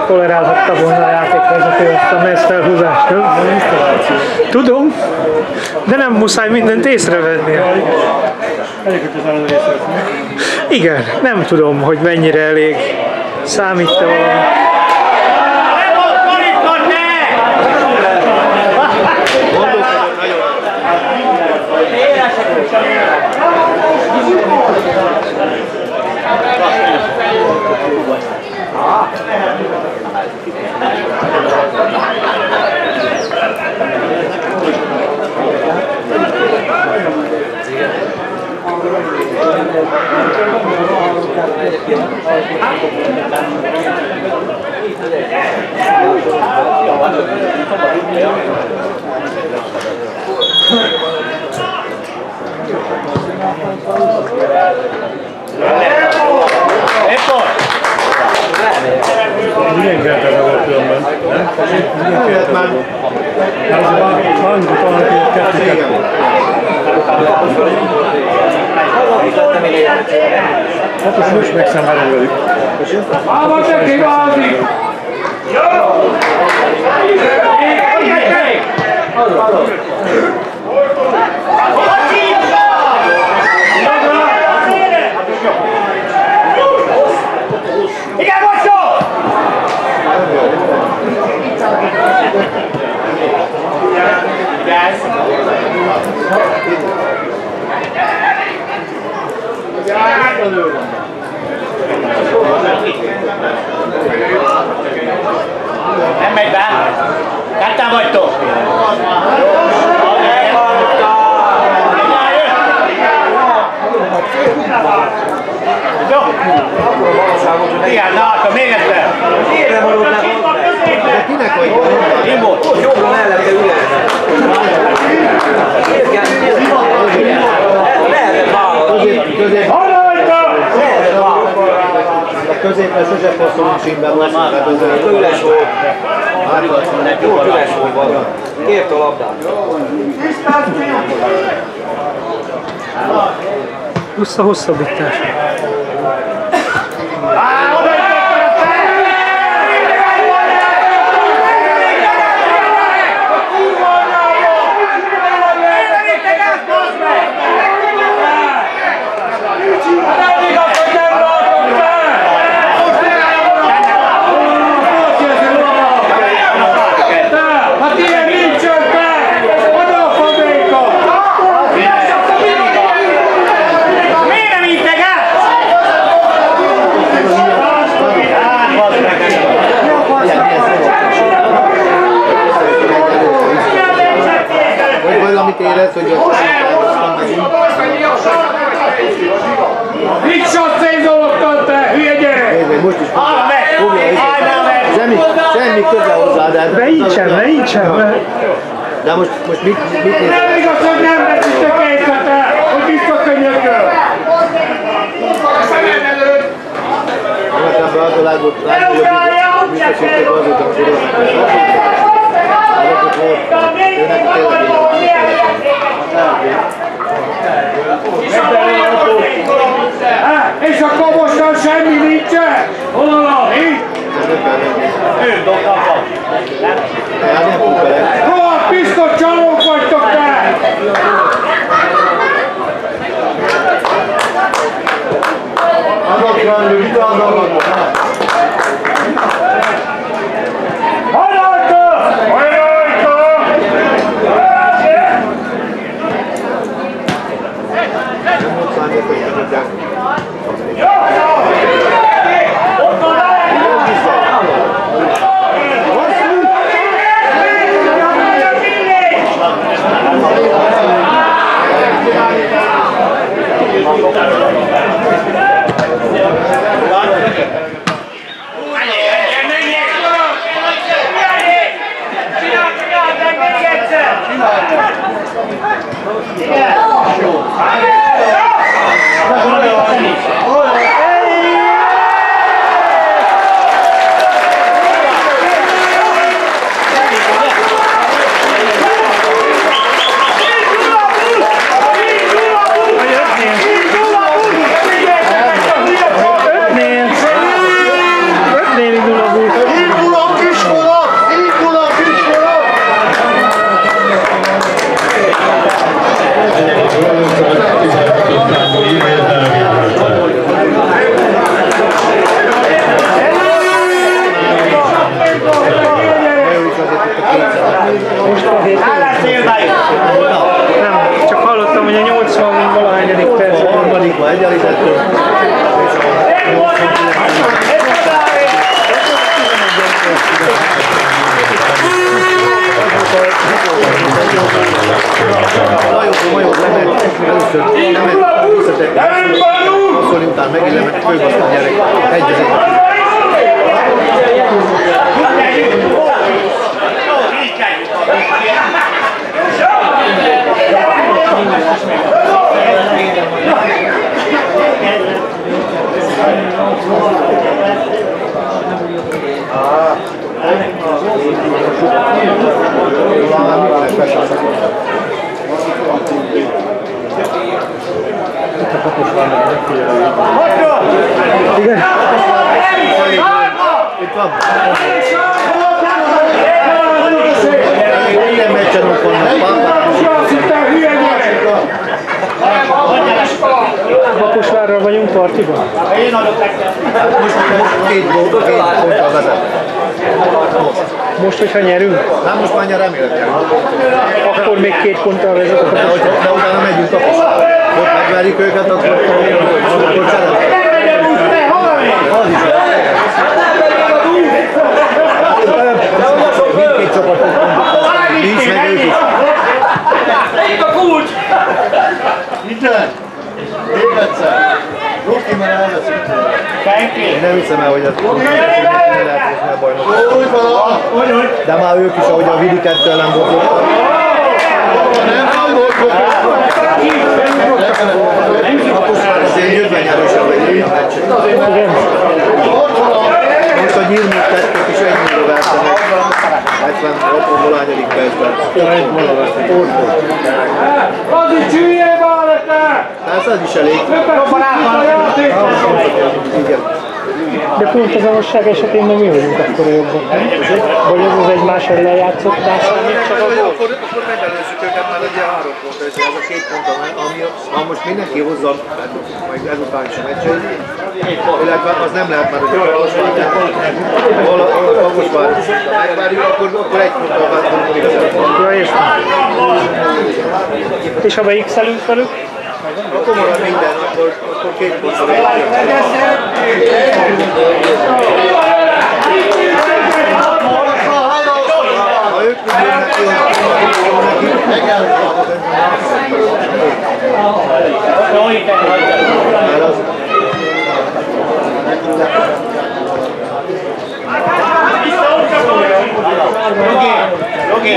azért tolerálhatta volna a játékvezető azt a messz felhúzást, nem? Tudom, de nem muszáj mindent észrevennie. Igen, nem tudom, hogy mennyire elég számít valami. Milyen kertet a különben? Milyen kert már? Ez a hangok alatt kettő kettő lettem én Hát most most megszenvedem velük. Köszönöm. kíváni! Jó! Arra, arra. Yes. Nem megy be? Ketten vagytok? Jó. Igen, na, akkor még egyszer. Miért maradnak? De kinek vagy? Imó. Jobbra mellette ülnek. Miért kell? Közép, közép. Harajta! A középre sose passzolunk simben, lesz már bedöző. Üles volt. Jó, üles volt valami. Kért a labdát. Tisztelt fiú! Plusz a hosszabbítás. Mit satszézologtad te, hülye gyerek? Most is Áll meg! Áll meg! Semmi, semmi köze hozzá, de... Hát- beítsen, beítsen! Be. De most, most mit, mit nézel? Nem igaz, hogy nem veszitek helyzetet, hogy visszakönyököl! Ebben a világban legnagyobb biztosíték az, hogy a korona. Őnek tényleg és akkor mostan semmi nincsen? Hol a Lali? ez nem kell menni. Ő dobta a pap. Hát nem fog bele. Hol piszkos csalók vagytok te? Hajrajta! Hajrajta! Nem volt szándékos, hogy tudják. Ötnél! Partiban? Én adok nektek. Most, most két, gól, két ponttal vezet. Most, hogyha nyerünk, Hát most már nyer remélem. akkor még két ponttal vezet a De, hogy, de utána megyünk Kaposvárra. Ott megverjük őket, akkor, akkor szeretem. Az is Mindkét csapat ott pontot Mi is, meg ők is. Itt a kulcs! Senki! Én nem hiszem el, hogy ez ne lehet hozni a bajnokot. De már ők is, ahogy a Vidi 2 ellen botlottak. Kaposvár azért jövően erősebb egy meccset. Igen? Most a nyírmút tettük is ennyire vertenek. 76 volányadik percben. Az is hülye Persze az is elég. Jobban játékot! Igen. De pont az arasság esetén meg mi vagyunk akkor a jobbak. Vagy ez az egymás ellen játszott? Akkor, akkor megelőzzük őket már egy ilyen három pontra, és ez a két pont, ami, ha most mindenki hozza, majd ezután is a meccsét, illetve az nem lehet már, hogy a Kaposvár, ahol a Kaposvár megvárjuk, akkor, akkor egy ponttal váltunk. Ja, értem. És ha beixelünk velük? Ha komolyan minden, akkor, akkor két pontra Ha ők mindjárt Mert az... Logi, Logi.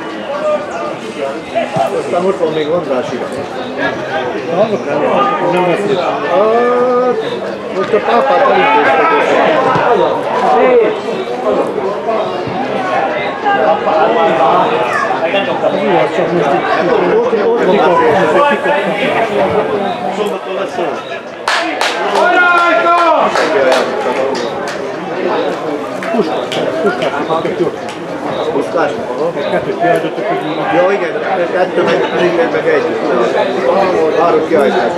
vagy. Mert az... Hallod le! Aztán ott van még András is. Nem lesz Hát, most a pápát elintéztek. Szombaton lesz szó. Arajka! Puszkás? Ja, igen, kettő meg, igen, meg egy. Három kiállítás.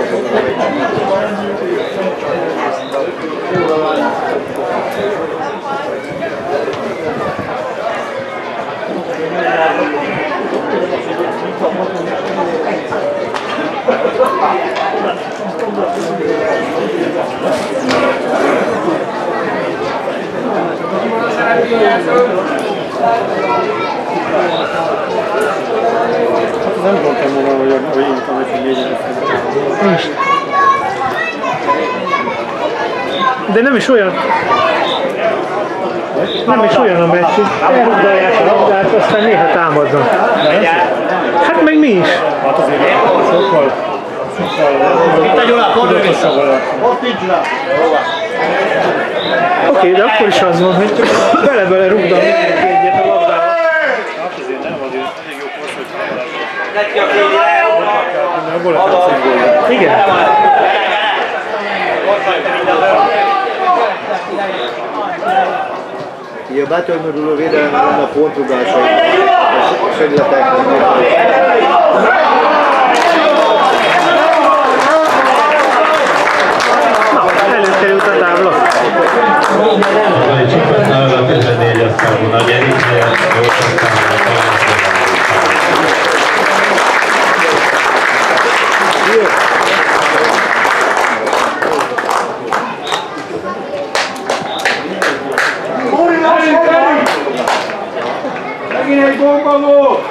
Nem voltam volna, hogy hogy én tudom, hogy négyen Nincs. De nem is olyan. Nem is olyan a meccs, hogy elrugdalják a labdát, aztán néha támadnak. Hát meg mi is. Hát azért sokkal, sokkal! Ott rá. Oké, de akkor is az van, hogy bele-bele rúgdal mindenki egyet a labdába. Hát azért nem, azért elég jó korsz, hogy Neki a kéri le! nem volt a színvonal. Igen. Így a bátormoduló védelemben lenne a pontrugások, a segletek. Előkerült a tábla. Egy a 14 számú nagy Eriknél, 8 számú Megint egy bomba volt!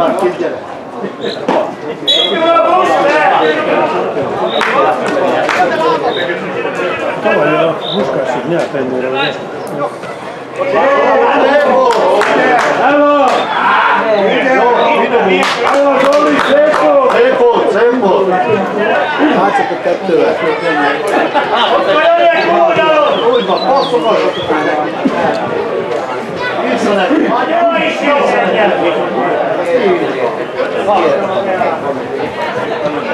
Mondaná már két gyerek. Tavaly a Muskásig nyert ennyire, ugye? Hello! Hello, Zoli, szép volt! Szép volt, szép volt. Hát csak a kettővel. Úgy van, passzogassatok Vissza neki.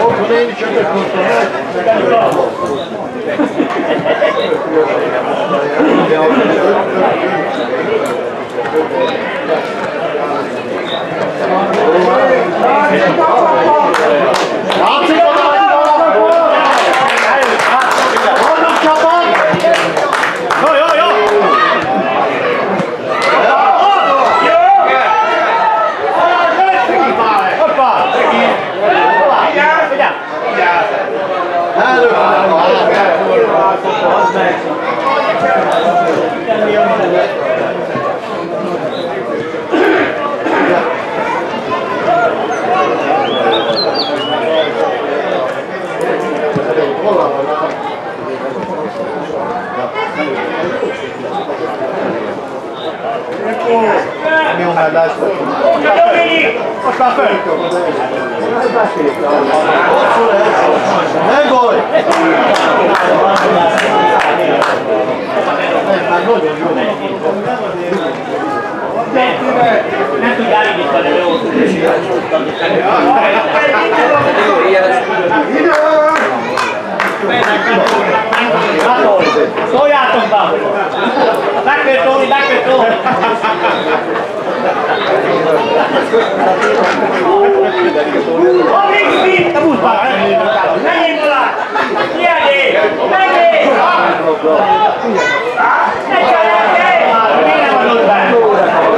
Otthon én is ötöt mondtam meg. Látszik a látszik! Vannak csapat! Jó, jó, jó! Hoppá! Figyelj! Előbb! Mi jó már lássuk. Most már föl! Nem gól! Nem tudja elindítani, jó? Szóljátok be! Meg kell tolni, meg kell tolni! Amíg mi? Te busz már! Menjél alá! Kiadé! Menjél! Ne csinálj! Mi nem adod be?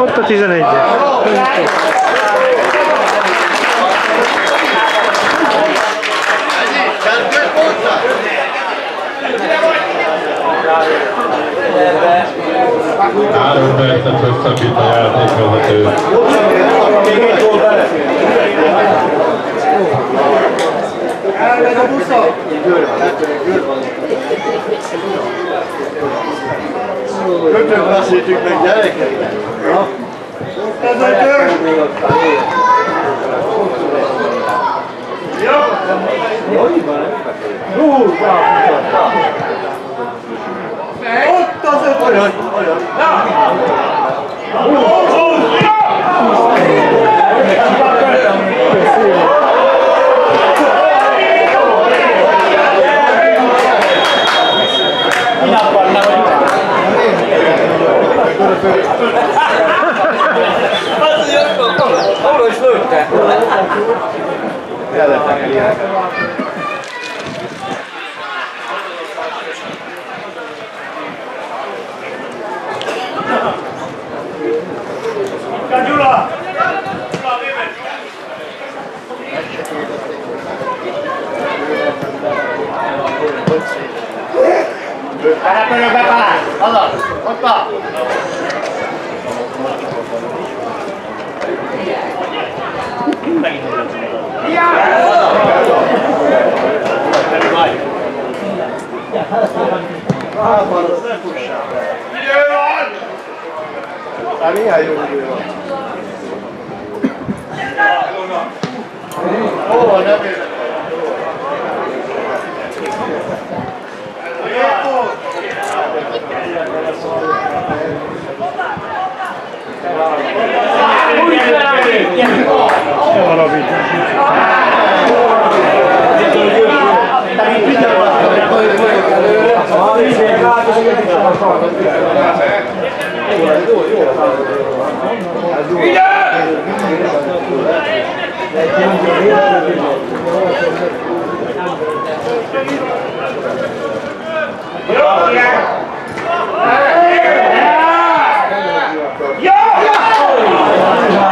Ott a 11-es. Három percet hosszabbít a játékvezető. Kötök beszéltük meg gyerekek. Ott az öt olyan, olyan. Arra is lőtte. Kellettek ilyenek. Települő bepalás! Azaz! Ott van! Hát milyen jó idő van. Hol van, nem érdekel. Majd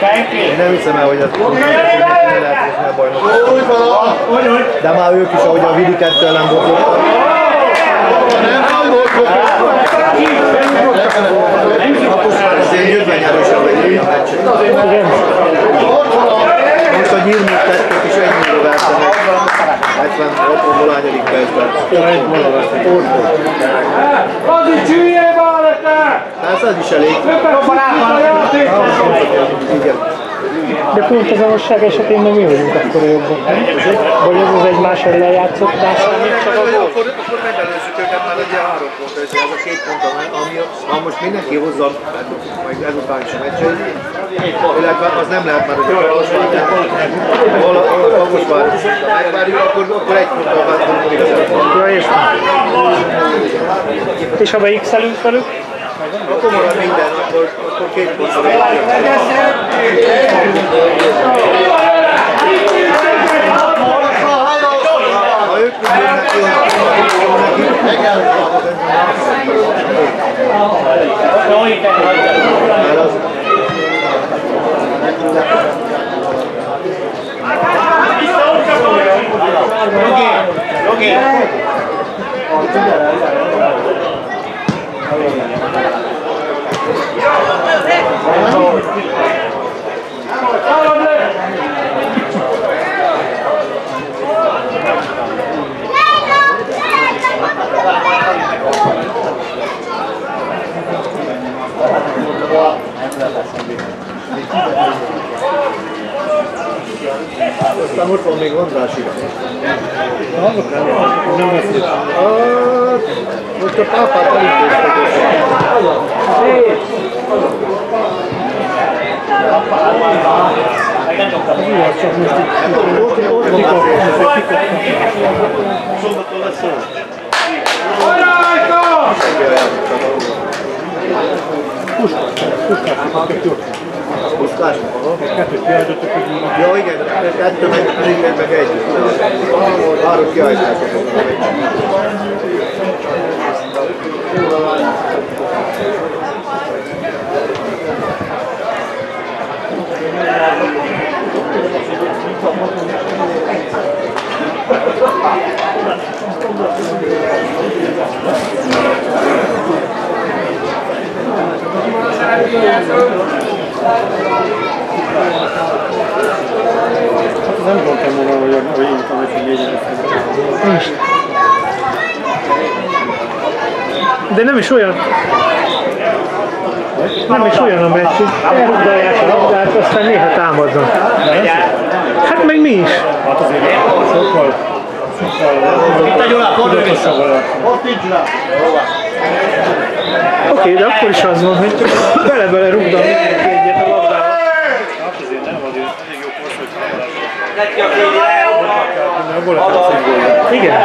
Én nem hiszem el, hogy ez ne lehet hozni a bajnokot. De már ők is, ahogy a Vidi 2 ellen botoltak. Kaposvár azért nyilván erősebb egy meccset. Most a nyírmút tettek is ennyire versenek. 70 valányadik percben. Az is csüljél! Persze ez is elég. a játék! Igen. De pont az anosság esetén mi vagyunk akkor nem? Vagy ez az egymás ellen játszott? Akkor, akkor megelőzzük őket már egy három pont, ez a két pont, ami, ha most mindenki hozza, majd ezután is a meccset, illetve az nem lehet már, hogy a Kaposvár megvárjuk, akkor, akkor egy ponttal váltunk. Ja, értem. És ha beixelünk velük? Akkor marad minden, akkor, akkor két ponttal Ha ők úgy jönnek, jönnek, Jó, itt mert az, Jogi, Jogi. Hallod le! aztán ott van még András is. Nem lesz Hát, most a pápát elintéztek csak most itt Ott, ott van Hajrájka! Pusztás? Ja igen, kettő meg, meg, meg egy. Három kiállítások. nem gondoltam volna, hogy, én tudom, hogy négyen Nincs. De nem is olyan, nem is olyan a meccs, hogy elrugdalják a labdát, aztán néha támadnak. Hát meg mi is. Itt a Gyula, fordulj vissza. Oké, de akkor is az van, hogy bele-bele rugdal mindenki egyet a labdába. Neki a kéri Igen.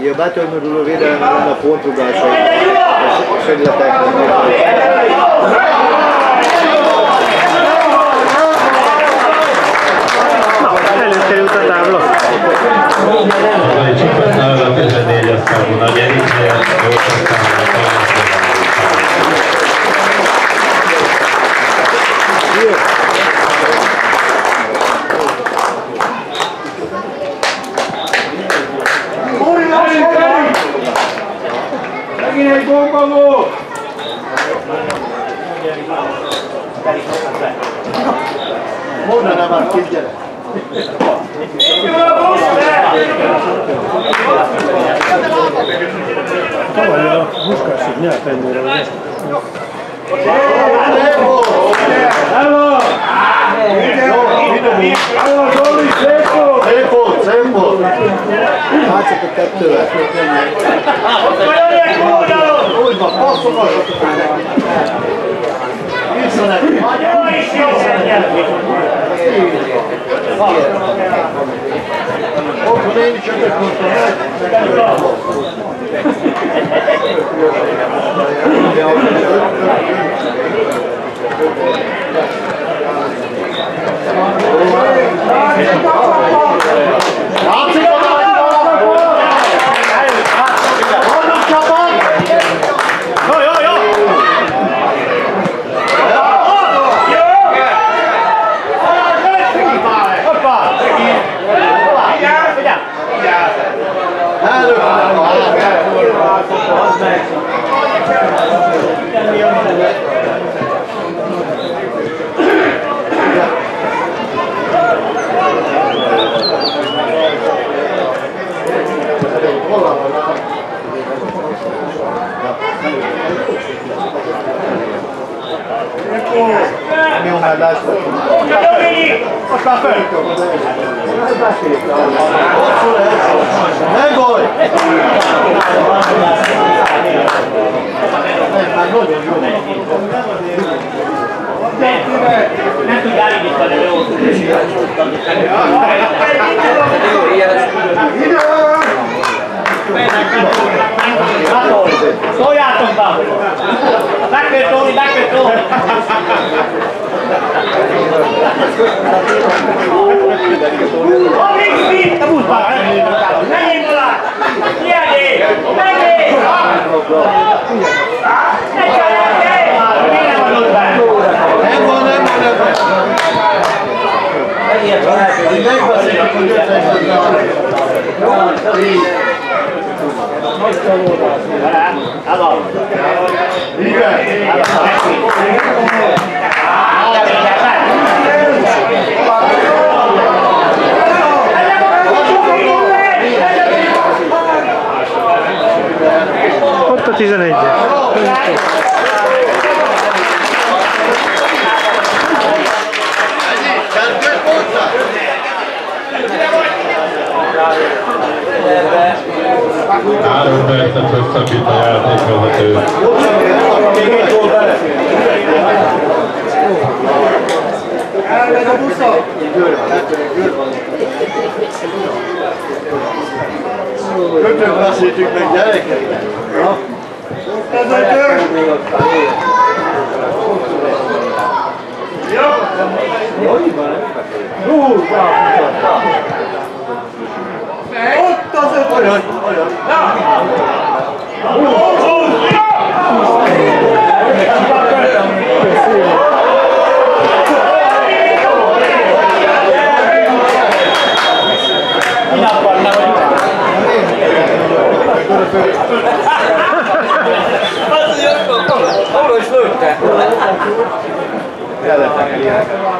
Így a bátormörülő védelemben lenne a pontrugásai, a segletek. Na, került a tábla? Megint egy bomba volt! Mondanám már, küldjenek! Ott a 11-es. Három percet hosszabbít a játékvezető. Elmegy a busza! Kötök beszéltünk meg gyerekek! Ez a tör! Ott az öt! Olyan, olyan! Arra is lőtte. Kellettek ilyenek.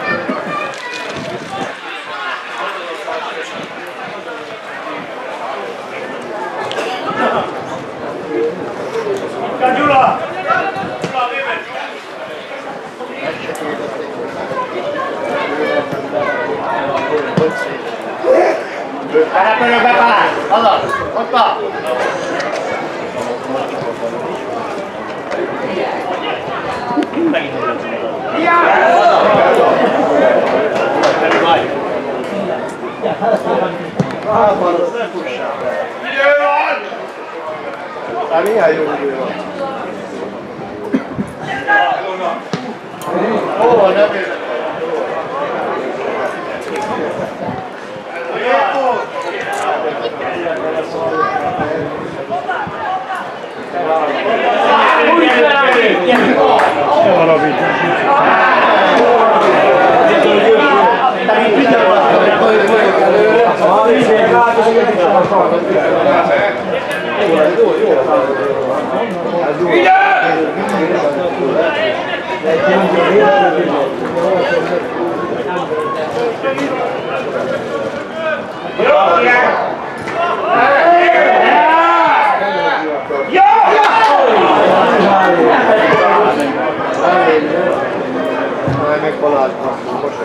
Telepörök be talán! Haza! Ott van! Hát milyen jó idő van. Hova nem érek? Jó, ilyen! Jó! Majd meg Balázs, most most